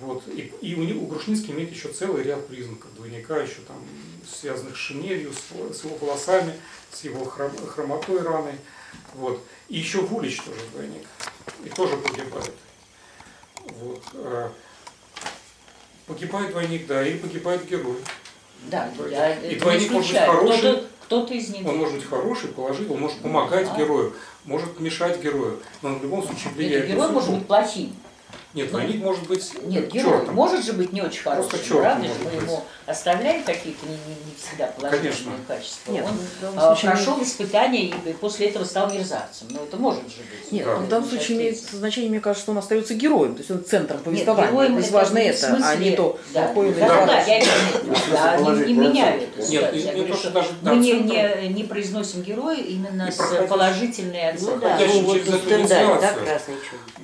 Вот. И, и у, у Грушницкий имеет еще целый ряд признаков двойника, еще там связанных с шинелью, с, с его волосами, с его хром, хромотой раной. Вот. И еще Вулич тоже двойник. И тоже погибает. Вот. Э, погибает двойник, да, и погибает герой. Да, я и двойник может быть хороший. Кто-то из них. Он может быть хороший, положительный, он может помогать да. герою, может мешать герою, но он в любом случае влияет. Нет, герой может быть плохим. Нет, двойник может быть Нет, герой чертом. может же быть не очень хороший. Просто черт правда же мы ему оставляем какие-то не, не, не всегда положительные Конечно. качества. Нет, он а, случае... прошел испытания и после этого стал мерзавцем. Но это может же быть. Нет, да. в данном случае имеет значение, мне кажется, что он остается героем, то есть он центром повествования. Нет, то есть важно это, смысле, а не то, да, какой да, да, да, я, не, не меняю эту Нет, я говорю, что даже, мы не, не, не произносим героя именно с положительной оценкой. Ну да, ну, вот стендаль, да, красный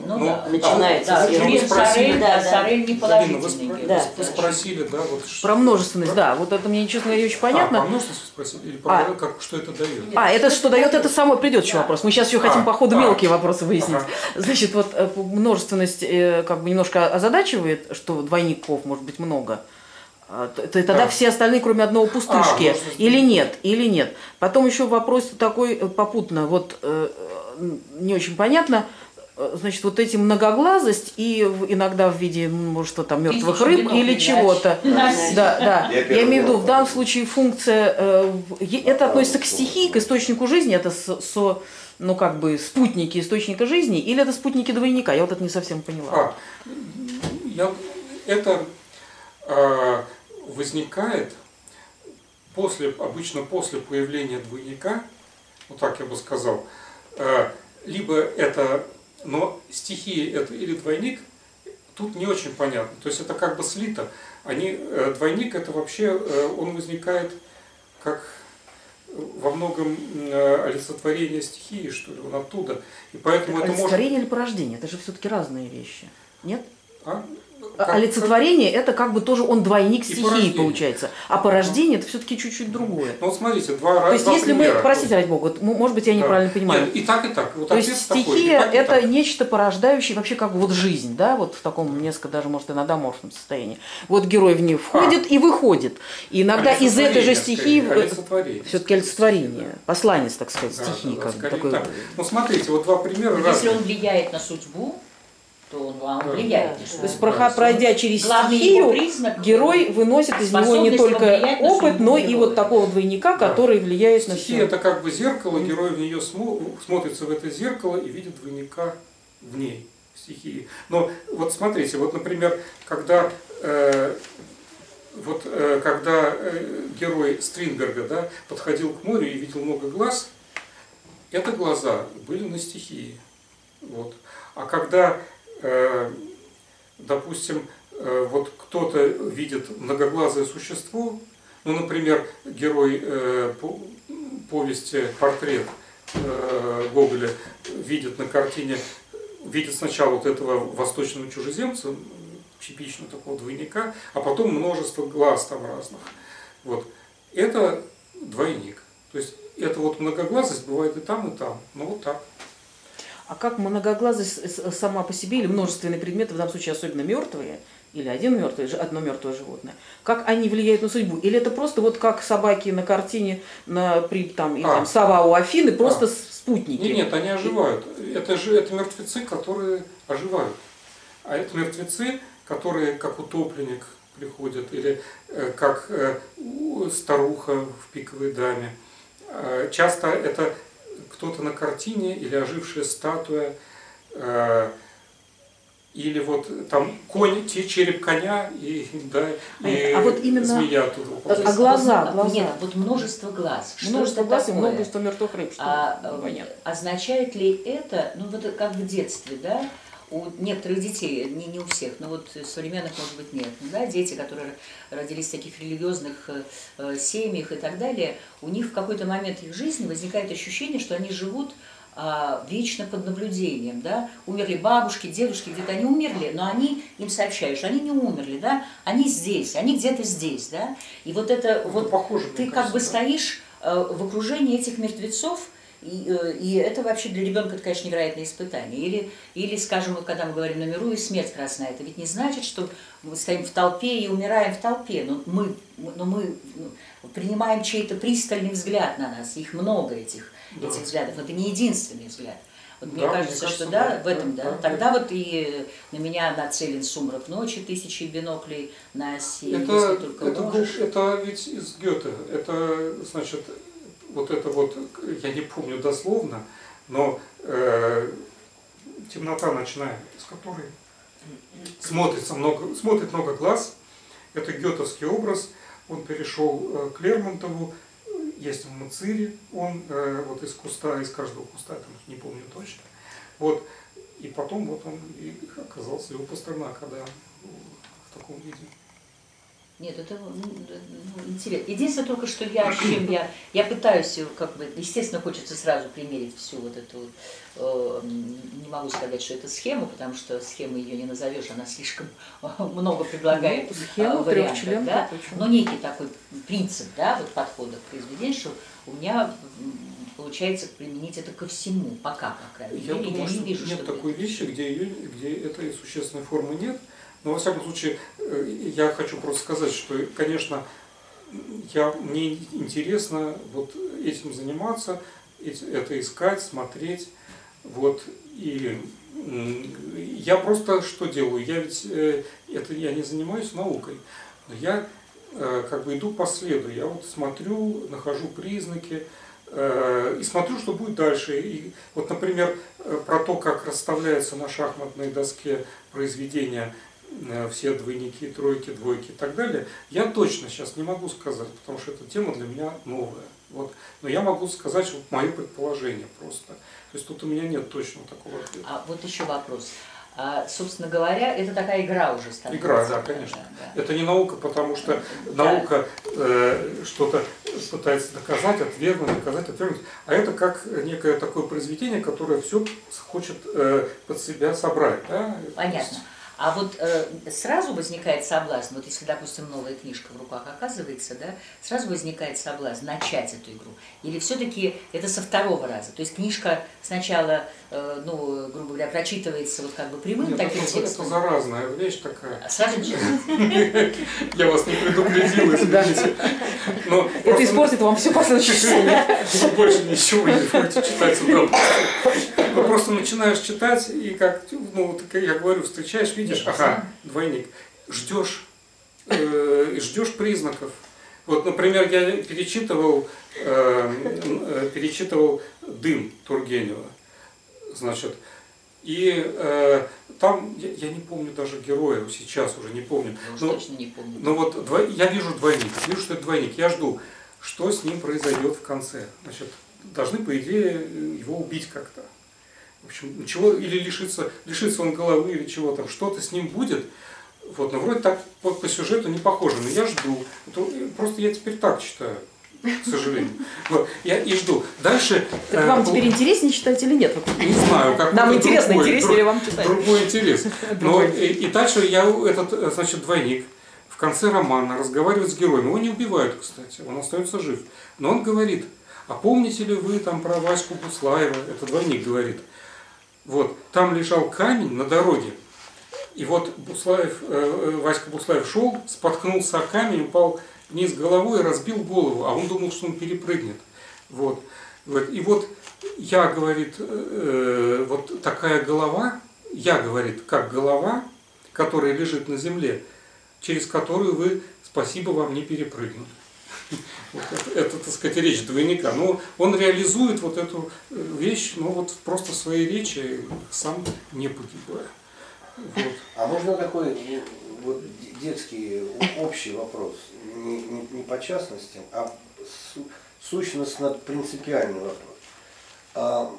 ну, ну, да, начинается да, с Сорель, да, да. Сорель не положительный. Да. Вы спросили, да, вот про множественность, да, вот это мне, честно говоря, очень понятно. А, про множественность спросили, или про а. как, что это дает? А, это что дает, это само придет еще вопрос. Мы сейчас еще хотим а, по ходу а. мелкие вопросы выяснить. Ага. Значит, вот э, множественность э, как бы немножко озадачивает, что двойников может быть много. А, тогда да. все остальные, кроме одного, пустышки. А, или нет, или нет. Потом еще вопрос такой э, попутно, вот не очень понятно, Э, значит, вот эти многоглазость и иногда в виде, может, что там мертвых рыб или чего-то. Да, да. Я имею в виду, в данном случае функция, э, это относится к стихии, к источнику жизни, это со, ну, как бы, спутники источника жизни, или это спутники двойника? Я вот это не совсем поняла. А, я, это э, возникает после, обычно после появления двойника, вот так я бы сказал, э, либо это но стихия это или двойник, тут не очень понятно. То есть это как бы слито. Они, э, двойник это вообще, э, он возникает как во многом э, олицетворение стихии, что ли, он оттуда. И поэтому так это может... или порождение? Это же все-таки разные вещи. Нет? А? Как, олицетворение как... это как бы тоже он двойник стихии получается, а порождение это все-таки чуть-чуть другое. Ну вот смотрите, два раза. То есть если примера. мы, простите, ради бога, вот, может быть я неправильно да. понимаю. Нет, и так и так. Вот То есть стихия такой, это так. нечто порождающее вообще как вот жизнь, да, вот в таком несколько даже может и на доморфном состоянии. Вот герой в нее входит а. и выходит, и иногда из этой же стихии все-таки олицетворение, посланец, так сказать, да, стихии да, как такой. Так. Ну смотрите, вот два примера. Если он влияет на судьбу, то он вам влияет. Да. То есть, да. пройдя через Главный стихию, признак, герой выносит из него не только опыт, но и вот такого двойника, да. который влияет Стихия на все. это как бы зеркало, герой в нее смотрится в это зеркало и видит двойника в ней, стихии. Но вот смотрите, вот, например, когда э, вот э, когда э, герой Стринберга да, подходил к морю и видел много глаз, это глаза были на стихии. Вот. А когда допустим, э, вот кто-то видит многоглазое существо, ну, например, герой э, повести «Портрет» Гоголя видит на картине, видит сначала вот этого восточного чужеземца, типичного такого двойника, а потом множество глаз там разных. Вот. Это двойник. То есть это вот многоглазость бывает и там, и там. Ну вот так. А как многоглазость сама по себе или множественные предметы, в данном случае особенно мертвые, или один мертвый, одно мертвое животное, как они влияют на судьбу? Или это просто вот как собаки на картине, на, при, там, или, а. там, сова у Афины, просто а. спутники? Нет, нет, они оживают. Это же это мертвецы, которые оживают. А это мертвецы, которые как утопленник приходят, или э, как э, старуха в пиковой даме. Э, часто это кто-то на картине или ожившая статуя, э, или вот там конь, череп коня и, да, и а вот именно, змея тут. А, а глаза, глаза? Нет, вот множество глаз. Множество глаз такое? и множество мертвых рыб. Что а, означает ли это, ну вот как в детстве, да, у некоторых детей, не, не у всех, но вот современных, может быть, нет. Да, дети, которые родились в таких религиозных э, семьях и так далее, у них в какой-то момент их жизни возникает ощущение, что они живут а, вечно под наблюдением, да, умерли бабушки, дедушки, где-то они умерли, но они им сообщают, что они не умерли, да, они здесь, они где-то здесь, да, и вот это, это вот похоже, ты как бы стоишь э, в окружении этих мертвецов, и, э, и это вообще для ребенка, это, конечно, невероятное испытание. Или, или, скажем, вот когда мы говорим на миру и смерть красная, это ведь не значит, что мы стоим в толпе и умираем в толпе, но мы, но мы ну, принимаем чей-то пристальный взгляд на нас, их много этих, да. этих взглядов, это не единственный взгляд. Вот да, мне кажется, что да, в этом, да, да, тогда да. вот и на меня нацелен сумрак ночи, тысячи биноклей на оси, это, если только это, можешь. Это ведь из Гёте, это, значит, вот это вот, я не помню дословно, но э, темнота ночная, с которой смотрится много, смотрит много глаз, это гетовский образ, он перешел э, к Лермонтову, есть в Мацире, он э, вот из куста, из каждого куста, там, не помню точно, вот, и потом вот он и оказался его Пастернака, да, в таком виде. Нет, это ну, ну, интересно. Единственное только, что я, чем я, я пытаюсь, как бы, естественно, хочется сразу примерить всю вот эту, э, не могу сказать, что это схема, потому что схемы ее не назовешь, она слишком много предлагает ну, Схема, вариантов, да? но некий такой принцип, да, вот подхода к произведению, что у меня получается применить это ко всему, пока, по крайней мере. Я думаю, я не вижу, нет такой вещи, где, ее, где этой существенной формы нет, но, во всяком случае, э, я хочу просто сказать, что, конечно, я, мне интересно вот этим заниматься, это искать, смотреть. Вот, и я просто что делаю? Я ведь э, это я не занимаюсь наукой, но я э, как бы иду по следу. Я вот смотрю, нахожу признаки и смотрю, что будет дальше. И вот, например, про то, как расставляются на шахматной доске произведения все двойники, тройки, двойки и так далее, я точно сейчас не могу сказать, потому что эта тема для меня новая. Вот. Но я могу сказать вот мое предположение просто. То есть тут у меня нет точного такого ответа. А вот еще вопрос. А, собственно говоря, это такая игра уже становится. Игра, да, конечно. Да, да. Это не наука, потому что да. наука э, что-то пытается доказать, отвергнуть, доказать, отвергнуть. А это как некое такое произведение, которое все хочет э, под себя собрать. Да? Понятно. А вот э, сразу возникает соблазн, вот если, допустим, новая книжка в руках оказывается, да, сразу возникает соблазн начать эту игру. Или все-таки это со второго раза? То есть книжка сначала, ну, грубо говоря, прочитывается вот как бы прямым Нет, таким это, текстом. Это заразная вещь такая. А Я вас не предупредил, извините. Это испортит вам все последующее чтение. Больше ничего не будете читать. Ну, просто начинаешь читать, и как, ну, я говорю, встречаешь, видишь, ага, двойник, ждешь, э, ждешь признаков. Вот, например, я перечитывал, э, э, перечитывал «Дым» Тургенева, значит, и э, там, я, я не помню даже героя, сейчас уже не помню. но, точно не помню. Но вот дво, я вижу двойник, вижу, что это двойник, я жду, что с ним произойдет в конце. Значит, должны, по идее, его убить как-то. В общем, ничего, или лишиться, лишится он головы, или чего там, что-то с ним будет. Вот, но вроде так по, по сюжету не похоже, но я жду. Это, просто я теперь так читаю, к сожалению. Вот, я и жду. Дальше... Так э, вам теперь интереснее читать или нет? Не знаю. Как Нам интересно, другой, интереснее ли вам читать. Другой интерес. Но, и, и дальше я этот, э, значит, двойник в конце романа разговаривает с героем. Его не убивают, кстати, он остается жив. Но он говорит, а помните ли вы там про Ваську Буслаева? Это двойник говорит. Вот, там лежал камень на дороге. И вот Буслаев, э, э, Васька Буслаев шел, споткнулся о камень, упал вниз головой и разбил голову, а он думал, что он перепрыгнет. Вот. вот. И вот я, говорит, э, э, вот такая голова, я, говорит, как голова, которая лежит на земле, через которую вы, спасибо вам, не перепрыгнули. Вот это, это, так сказать, речь двойника. Но он реализует вот эту э, вещь, но вот просто в своей речи, сам не погибая. Вот. А можно такой вот, детский общий вопрос, не, не, не по частности, а су, сущностно принципиальный вопрос. А,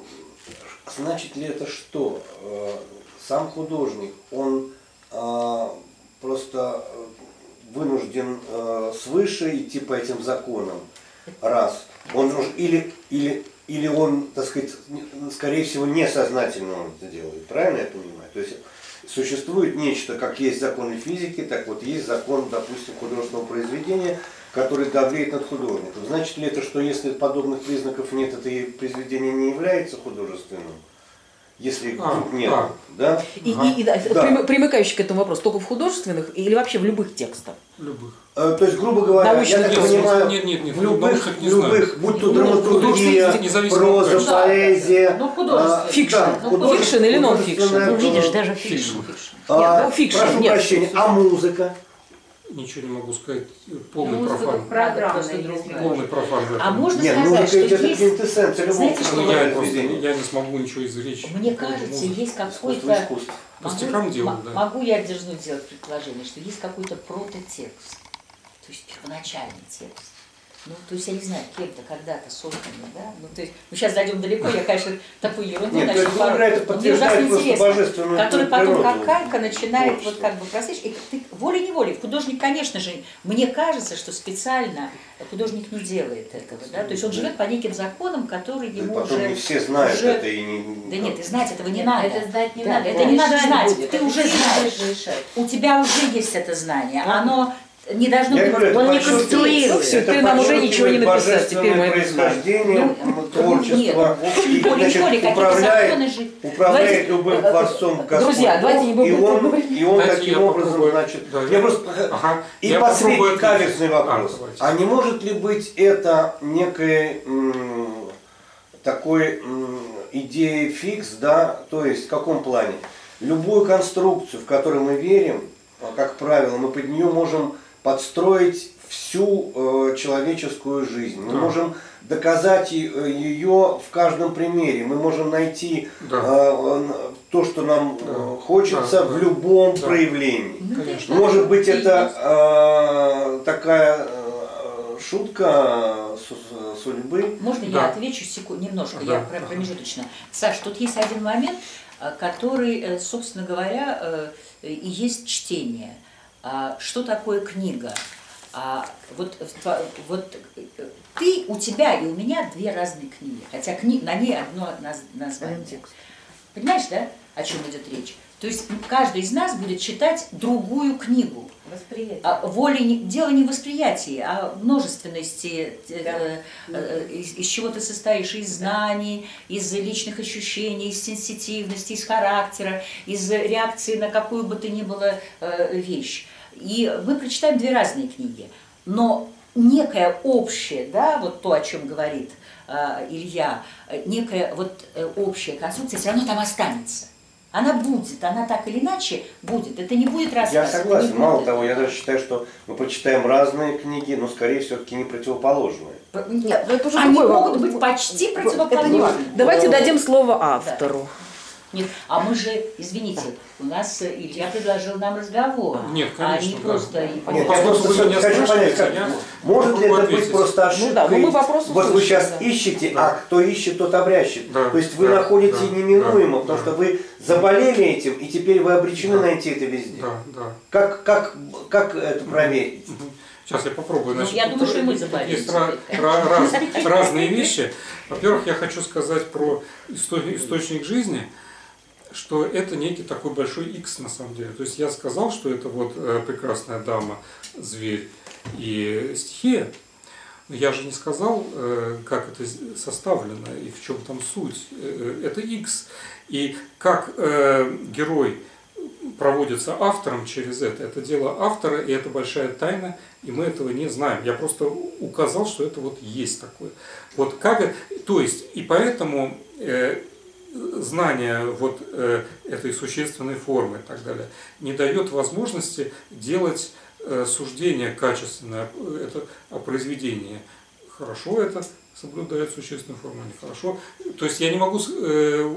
значит ли это что? А, сам художник, он а, просто вынужден э, свыше идти по этим законам, раз. Он или, или, или он, так сказать, скорее всего, несознательно он это делает, правильно я понимаю? То есть существует нечто, как есть законы физики, так вот есть закон, допустим, художественного произведения, который давлеет над художником. Значит ли это, что если подобных признаков нет, это произведение не является художественным? если а, нет, а. да? И, ага. и, и да, да. примыкающий к этому вопросу, только в художественных или вообще в любых текстах? Любых. Э, то есть, грубо говоря, Научных я так понимаю, нет, нет, нет, в любых, не любых будь то драматургия, проза, да, поэзия, ну, художественный. фикшн, да, ну, фикшн или нон-фикшн. Ну, видишь, даже фикшн. А, нет, ну, фикшн, прошу нет. прощения, а музыка? Ничего не могу сказать. Полный ну, профан. Полный профан. А можно Нет, сказать, ну, что есть... Знаете, что я, я не смогу ничего изречь. Мне кажется, есть какой-то... По стихам делаю, да. Могу я дерзнуть сделать предположение, что есть какой-то прототекст, то есть первоначальный текст ну, то есть, я не знаю, кем-то когда-то созданный, да? Ну, то есть, мы сейчас зайдем далеко, я, конечно, такую ерунду Нет, начну пару. Это подтверждает просто божественную Который потом как калька начинает вот как бы просить, и ты волей-неволей, художник, конечно же, мне кажется, что специально художник не делает этого, да? То есть, он живет по неким законам, которые ему да, потом уже... не все знают уже... это и не... Да нет, и знать этого не нет, надо. Это знать не да, надо. Это не надо знать, ты уже знаешь. У тебя уже есть это знание, оно не должно я быть, говорю, он не конструирует. Все, ты нам уже ничего не написал, теперь мы происхождение, ну, творчество, нет, и, более, значит, управляет, управляет любым творцом Господь. Друзья, давайте не будем и он, и он таким образом, значит, да, я просто, ага, и я последний каверзный вопрос. А, а не может ли быть это некой такой идеей фикс, да, то есть в каком плане? Любую конструкцию, в которую мы верим, как правило, мы под нее можем подстроить всю э, человеческую жизнь. Мы да. можем доказать э, ее в каждом примере. Мы можем найти да. э, то, что нам да. Э, хочется да, в любом да. проявлении. Ну, Конечно. Может быть, это э, такая э, шутка судьбы. Можно да. я отвечу секунд, немножко, да. я промежуточно. Саш, тут есть один момент, который, собственно говоря, и есть чтение. Что такое книга? А вот, вот ты, у тебя и у меня две разные книги, хотя кни, на ней одно название. Понимаешь, да, о чем идет речь? То есть каждый из нас будет читать другую книгу. Восприятие. А, воли, дело не в восприятии, а множественности, э, да. э, э, из, из чего ты состоишь, из знаний, из личных ощущений, из сенситивности, из характера, из реакции на какую бы то ни было э, вещь. И мы прочитаем две разные книги, но некое общее, да, вот то, о чем говорит э, Илья, некая вот э, общая конструкция все равно там останется. Она будет, она так или иначе будет. Это не будет рассказ. Я согласен. Мало того, я даже считаю, что мы почитаем разные книги, но скорее все-таки не противоположные. Нет, это уже Они могут быть почти противоположные. Давайте дадим слово автору. Да. Нет, а мы же, извините, у нас Илья предложил нам разговор. Нет, конечно. А не просто... Да. Нет, я просто хочу понять, как, может ли это быть просто ошибкой? Ну да, ну мы вопрос Вот вы сейчас да. ищете, да. а кто ищет, тот обрящет. Да. То есть вы да. находите да. неминуемо, да. потому что вы заболели этим, и теперь вы обречены да. найти это везде. Да, да. Как, как, как это проверить? Сейчас я попробую. Значит, ну, я думаю, что и мы заболели. Есть ra- раз, разные вещи. Во-первых, я хочу сказать про источник жизни – что это некий такой большой X на самом деле. То есть я сказал, что это вот э, прекрасная дама, зверь и стихия, но я же не сказал, э, как это составлено и в чем там суть. Э, это X. И как герой проводится автором через это, это дело автора, и это большая тайна, и мы этого не знаем. Я просто указал, что это вот есть такое. Вот как, то есть, и поэтому знание вот э, этой существенной формы и так далее не дает возможности делать э, суждение качественное это, о произведении. Хорошо это соблюдает существенную форму, нехорошо. То есть я не могу, э,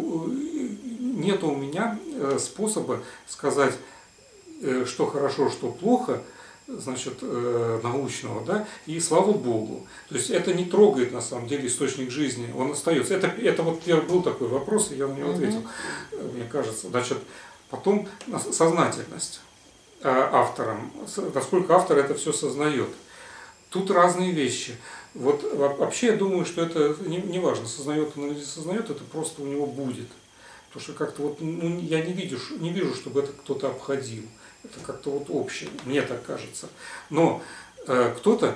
нет у меня э, способа сказать, э, что хорошо, что плохо, значит, э, научного, да, и слава Богу. То есть это не трогает на самом деле источник жизни, он остается. Это, это вот был такой вопрос, и я на него ответил, mm-hmm. мне кажется. Значит, потом сознательность э, автором, насколько автор это все сознает. Тут разные вещи. Вот вообще я думаю, что это не, не важно, сознает он или не сознает, это просто у него будет. Потому что как-то вот ну, я не вижу, не вижу, чтобы это кто-то обходил. Это как-то вот общее, мне так кажется. Но э, кто-то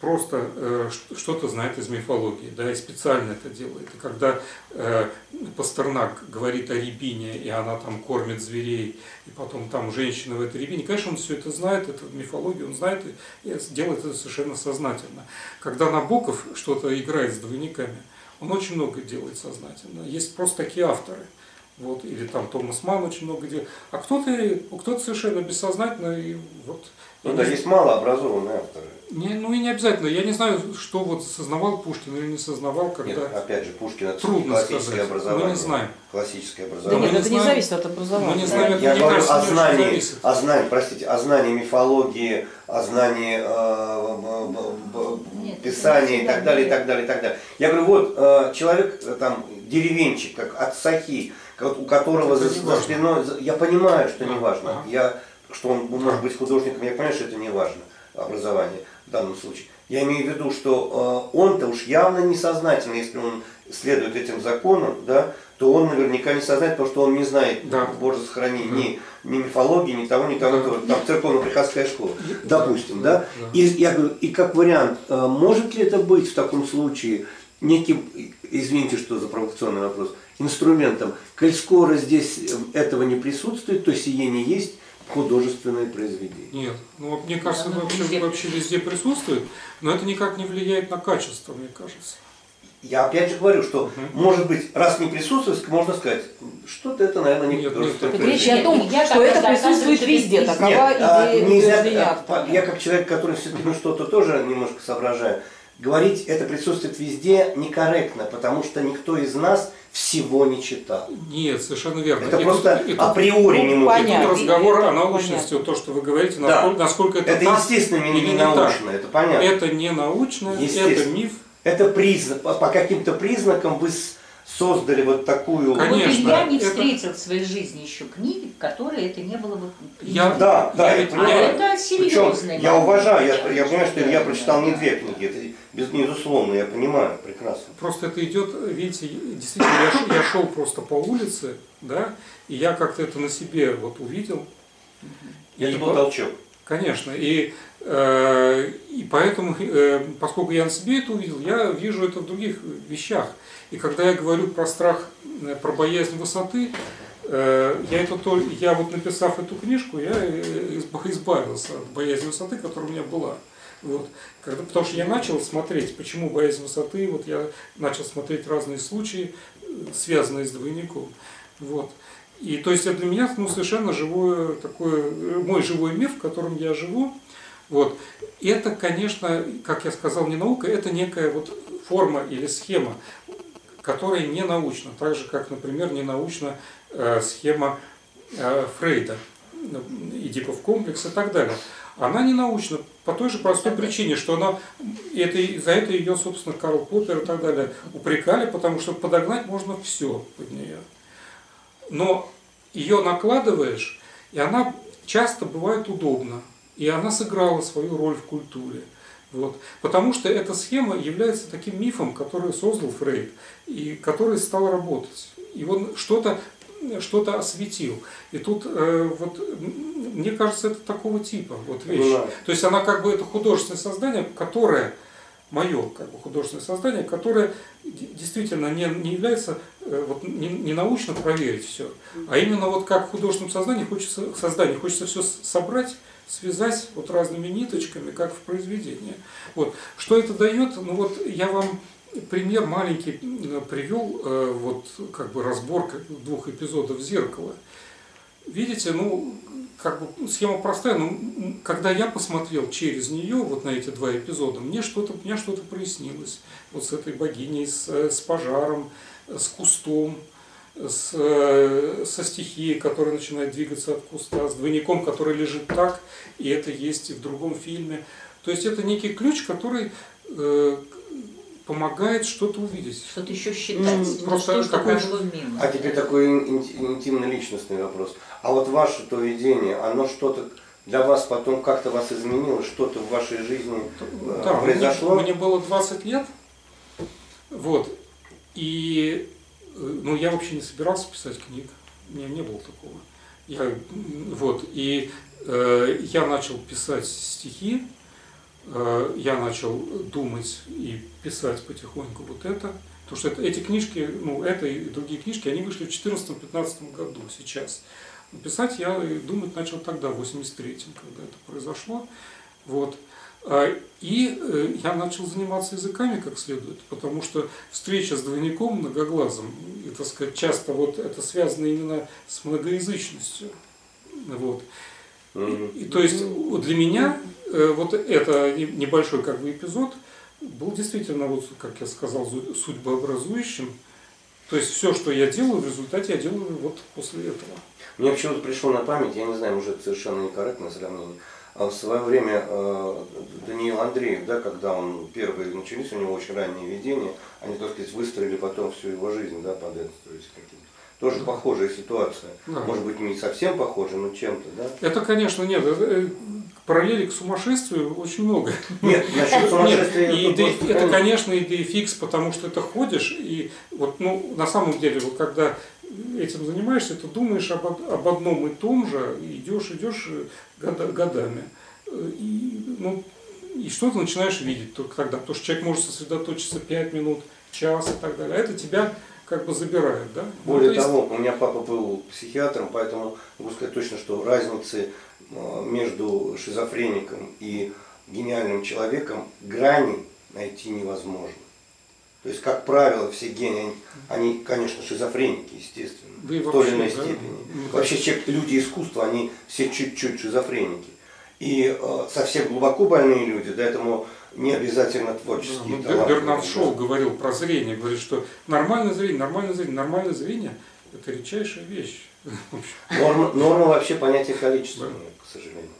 просто э, что-то знает из мифологии, да, и специально это делает. И когда э, Пастернак говорит о рябине, и она там кормит зверей, и потом там женщина в этой рябине, конечно, он все это знает, это мифологию он знает и, и делает это совершенно сознательно. Когда Набоков что-то играет с двойниками, он очень много делает сознательно. Есть просто такие авторы – вот, или там Томас Ман очень много делает, а кто-то кто совершенно бессознательно и вот. Ну да, не... есть малообразованные авторы. Не, ну и не обязательно. Я не знаю, что вот сознавал Пушкин или не сознавал, когда. Нет, опять же, Пушкин это трудно классическое сказать. образование. Мы не знаем. Классическое образование. Да нет, мы это не, знаем, зависит от образования. Мы не знаем, это, Я говорю о знании, о знании, простите, о знании мифологии, о знании э, Нет, писания и так далее, и так далее, и так далее. Я говорю, вот э, человек э, там деревенчик, как от Сахи, у которого за, за спиной, я понимаю, что не важно, я, что он может быть художником, я понимаю, что это не важно, образование в данном случае. Я имею в виду, что э, он-то уж явно несознательно, если он следует этим законам, да, то он наверняка не сознает, потому что он не знает, да. Боже сохрани, да. ни, ни мифологии, ни того, ни того, да. там церковно-приходская школа, допустим, да. да. И, я говорю, и как вариант, э, может ли это быть в таком случае неким, извините, что за провокационный вопрос, инструментом. Коль скоро здесь э, этого не присутствует, то сие не есть художественное произведение. Нет, ну мне кажется, да, вообще, везде. вообще везде присутствует, но это никак не влияет на качество, мне кажется. Я опять же говорю, что, угу. может быть, раз не присутствует, можно сказать, что-то это, наверное, не художественное произведение. Речь о том, я что это присутствует везде, такова Нет, идея а, нельзя, а, Я как человек, который все-таки ну, что-то тоже немножко соображаю, говорить это присутствует везде некорректно, потому что никто из нас всего не читал. Нет, совершенно верно. Это и просто тут, априори тут, не может быть. Тут разговор о научности, понятно. то, что вы говорите, насколько, да. насколько это Это, так, естественно, не, не научно, это понятно. Это не научно, это миф. Это признак, по каким-то признакам вы создали вот такую... Конечно. Вот я не встретил это... в своей жизни еще книги, в которой это не было бы... Я, да, да, я, а это серьезно. Я уважаю, я, я понимаю, что я прочитал не две книги, это без, безусловно, я понимаю прекрасно. Просто это идет, видите, действительно, я, я шел просто по улице, да, и я как-то это на себе вот увидел. Это и был по... толчок. Конечно, и, э, и поэтому, э, поскольку я на себе это увидел, я вижу это в других вещах. И когда я говорю про страх, э, про боязнь высоты, э, я, это то, я вот написав эту книжку, я э, избавился от боязни высоты, которая у меня была. Вот. Потому что я начал смотреть, почему боязнь высоты, вот я начал смотреть разные случаи, связанные с двойником. Вот. И то есть это для меня ну, совершенно живое такое, мой живой мир, в котором я живу. Вот. Это, конечно, как я сказал, не наука, это некая вот форма или схема, которая не научна, так же, как, например, не научна э, схема э, Фрейда, Эдипов комплекс и так далее. Она не научна по той же простой причине, что она, это, за это ее, собственно, Карл Поппер и так далее упрекали, потому что подогнать можно все под нее. Но ее накладываешь, и она часто бывает удобна, и она сыграла свою роль в культуре. Вот. Потому что эта схема является таким мифом, который создал Фрейд, и который стал работать. И он что-то что-то осветил. И тут э, вот мне кажется, это такого типа вот вещь. Да. То есть она как бы это художественное создание, которое мое как бы художественное создание, которое действительно не, не является э, вот, не, не научно проверить все, а именно вот как в художественном создании хочется создании хочется все собрать связать вот разными ниточками, как в произведении. Вот. Что это дает? Ну вот я вам пример маленький привел, э, вот как бы разборка двух эпизодов «Зеркала». Видите, ну, как бы схема простая, но когда я посмотрел через нее, вот на эти два эпизода, мне что-то мне что-то прояснилось. Вот с этой богиней, с, с пожаром, с кустом, с, э, со стихией, которая начинает двигаться от куста, с двойником, который лежит так, и это есть и в другом фильме. То есть это некий ключ, который э, помогает что-то увидеть. Что-то еще считать. Ну, просто что такой... мимо. А теперь такой интимно-личностный вопрос. А вот ваше то видение, оно что-то для вас потом как-то вас изменило, что-то в вашей жизни э, да, произошло? Мне, мне было 20 лет, вот, и ну, я вообще не собирался писать книг, у меня не было такого. Я, вот, и э, я начал писать стихи, э, я начал думать и писать потихоньку вот это. Потому что это, эти книжки, ну, это и другие книжки, они вышли в 2014-2015 году сейчас. Писать я думать начал тогда, в 83-м, когда это произошло. Вот. А, и э, я начал заниматься языками как следует, потому что встреча с двойником многоглазым, и, так сказать, часто вот это связано именно с многоязычностью. Вот. И, то есть для меня э, вот это небольшой как бы эпизод был действительно, вот, как я сказал, судьбообразующим. То есть все, что я делаю, в результате я делаю вот после этого. Мне почему-то пришло на память, я не знаю, может совершенно некорректное сравнение, а в свое время э, Даниил Андреев, да, когда он первые начались, у него очень ранние видения, они, так сказать, выстроили потом всю его жизнь да, под это. То есть. Тоже похожая ситуация. Да. Может быть, не совсем похожая, но чем-то, да? Это, конечно, нет. Э, параллели к сумасшествию очень много. Нет, насчет сумасшествия и, и, Это, конечно, идея фикс, потому что ты ходишь, и вот, ну, на самом деле, вот когда этим занимаешься, ты думаешь об, об одном и том же, идешь, идешь э, годами. Э, и, ну, и что ты начинаешь видеть только тогда, потому что человек может сосредоточиться 5 минут, час и так далее. А это тебя как бы забирает, да? Более ну, того, есть... у меня папа был психиатром, поэтому могу сказать точно, что разницы э, между шизофреником и гениальным человеком грани найти невозможно. То есть, как правило, все гении, они, они конечно, шизофреники, естественно, да в той или иной да? степени. Ну, вообще, все люди искусства, они все чуть-чуть шизофреники. И э, совсем глубоко больные люди, да, этому Не обязательно творческие да, ну, Бернард Шоу говорил про зрение, говорит, что нормальное зрение, нормальное зрение, нормальное зрение – это редчайшая вещь. Норма, норма вообще понятие количества, да. к сожалению.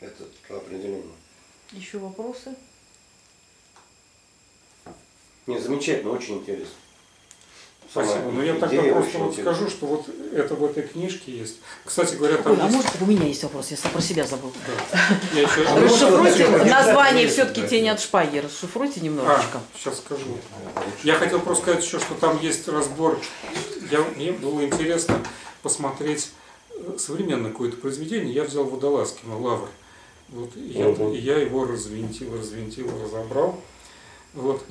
Это определение. Еще вопросы? Нет, замечательно, очень интересно. Спасибо. Но ну, я тогда просто вот скажу, что вот это в этой книжке есть. Кстати говоря, там Ой, а есть... А может, у меня есть вопрос, я про себя забыл. Да. еще... Расшифруйте название все-таки «Тень от шпаги». Расшифруйте немножечко. А, сейчас скажу. Я хотел просто сказать еще, что там есть разбор. Я, мне было интересно посмотреть э, современное какое-то произведение. Я взял Водолазкина «Лавр». Вот, и я, и я его развинтил, развинтил, разобрал. Вот.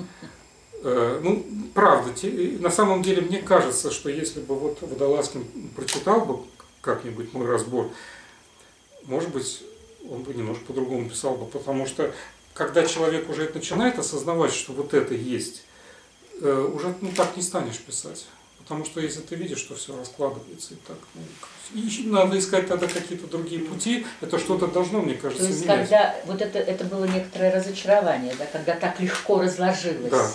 Э, ну, правда, на самом деле мне кажется, что если бы вот Водолазкин прочитал бы как-нибудь мой разбор, может быть, он бы немножко по-другому писал бы, потому что когда человек уже начинает осознавать, что вот это есть, э, уже ну, так не станешь писать. Потому что если ты видишь, что все раскладывается и так, ну, и надо искать тогда какие-то другие пути, это что-то должно, мне кажется, То есть, менять. когда вот это, это было некоторое разочарование, да, когда так легко разложилось. Да.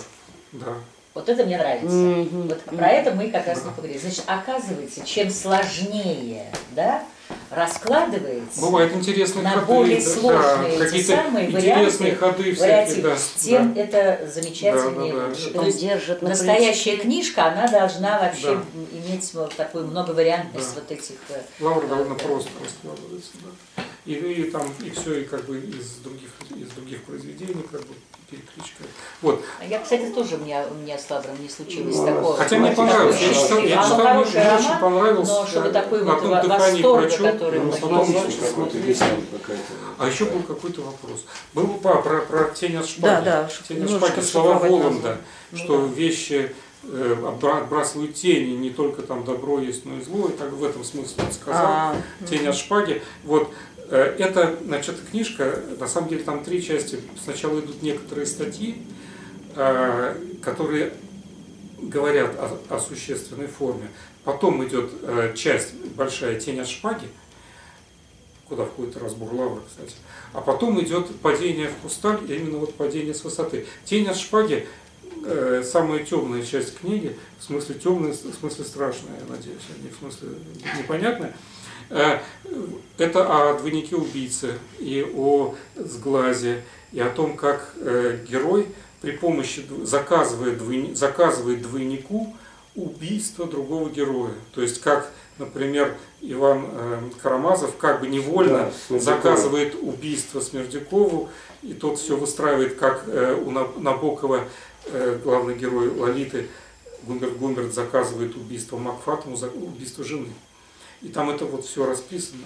Да. Вот это мне нравится. Mm-hmm. Вот про это мы как раз не поговорили. Значит, оказывается, чем сложнее, да, раскладывается Бывают интересные на ходы, более да, сложные да, эти самые интересные варианты, ходы всякие, да, тем да. это замечательнее. Да, да, да. То есть держит на настоящая книжка, она должна вообще Да. иметь вот такую многовариантность Да. вот этих. э, Лаура э, довольно да. просто раскладывается, да. И, и там и все и как бы из других из других произведений как бы перекличка. Вот. А Я, кстати, тоже у меня, у меня с Лавром не случилось Ну, такого. Хотя мне понравилось. Я читал, я читал, мне очень роман, понравился. но чтобы такой вот дыхании прочел. который ну, потом. А еще был какой-то вопрос. Был про, про, про тень от шпаги. Да, да, Тень от шпаги, слова Воланда. Ну что да. вещи э, отбра- отбрасывают тени, не только там добро есть, но и зло, и так в этом смысле он сказал. А, Тень от шпаги. Вот. Э, Это, значит, книжка, на самом деле там три части. Сначала идут некоторые статьи, э, которые говорят о, о существенной форме. Потом идет э, часть большая тень от шпаги, куда входит разбор лавры, кстати. А потом идет падение в хрусталь, и именно вот падение с высоты. Тень от шпаги самая темная часть книги, в смысле темная, в смысле страшная, я надеюсь, а не в смысле непонятная. Э, это о двойнике убийцы и о сглазе, и о том, как э, герой при помощи заказывает, двойни- заказывает двойнику убийство другого героя. То есть как, например, Иван э, Карамазов как бы невольно Да, заказывает убийство Смердякову, и тот все выстраивает, как у На- Набокова главный герой Лолиты Гумберт Гумберт заказывает убийство Макфатому, убийство жены. И там это вот все расписано.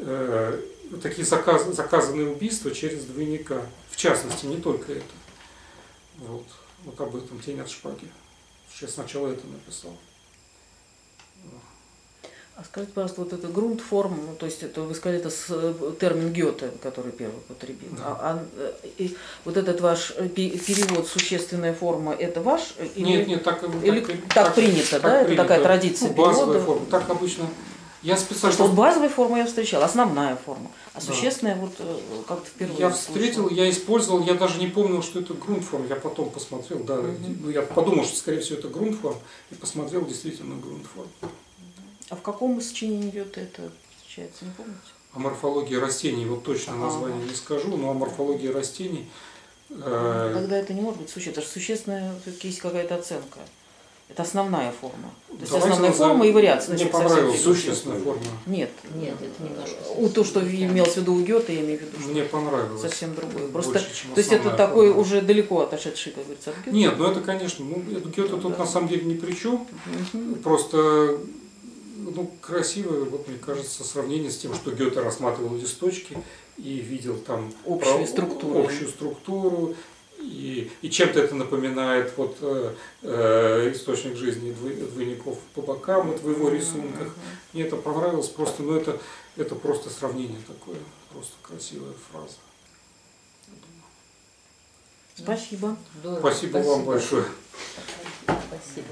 Э, вот такие заказ, заказанные убийства через двойника. В частности, не только это. Вот, вот об этом тень от шпаги. Я сначала это написал. А скажите, пожалуйста, вот это грунт форм, ну, то есть это вы сказали, это с, э, термин Гёте, который первый потребил. Да. А, а, э, и вот этот ваш пе- перевод существенная форма, это ваш? или- Нет, нет, так, или так принято, да? Это такая традиция ну, базовая перевода? форма. Так обычно. Я специально. что вот базовая форма я встречала, основная форма. А Да. существенная вот э, как-то впервые Я встретил, я использовал, я даже не помнил, что это грунтформ. Я потом посмотрел, да, ну, я подумал, что скорее всего это грунтформ, и посмотрел действительно грунтформ. А в каком сочинении Гёте это встречается, не помните? О морфологии растений, вот точно Ага. название не скажу, но о морфологии растений. э, Тогда это не может быть существенно, это же существенная все-таки есть какая-то оценка. Это основная форма. То есть давайте основная назовем- форма и вариация. Мне понравилась существенная форма. Нет. Нет, это немножко. У то, что имелось в виду у Гёте, я имею в виду, что Мне понравилось. совсем другое. больше, Просто, чем то есть это такой форма. уже далеко отошедший, как говорится, от Гёте. Нет, ну это, конечно, ну, это Гёте тут Да. на самом деле ни при чем. Мгм. Просто ну, красивое, вот мне кажется, сравнение с тем, что Гёте рассматривал листочки и видел там Общую про- структуру. общую структуру и, и чем-то это напоминает вот э, э, источник жизни двой- двойников по бокам вот в его рисунках. Мне это понравилось просто, ну это, это просто сравнение такое, просто красивая фраза. Спасибо. Здорово. Спасибо, вам большое. Спасибо.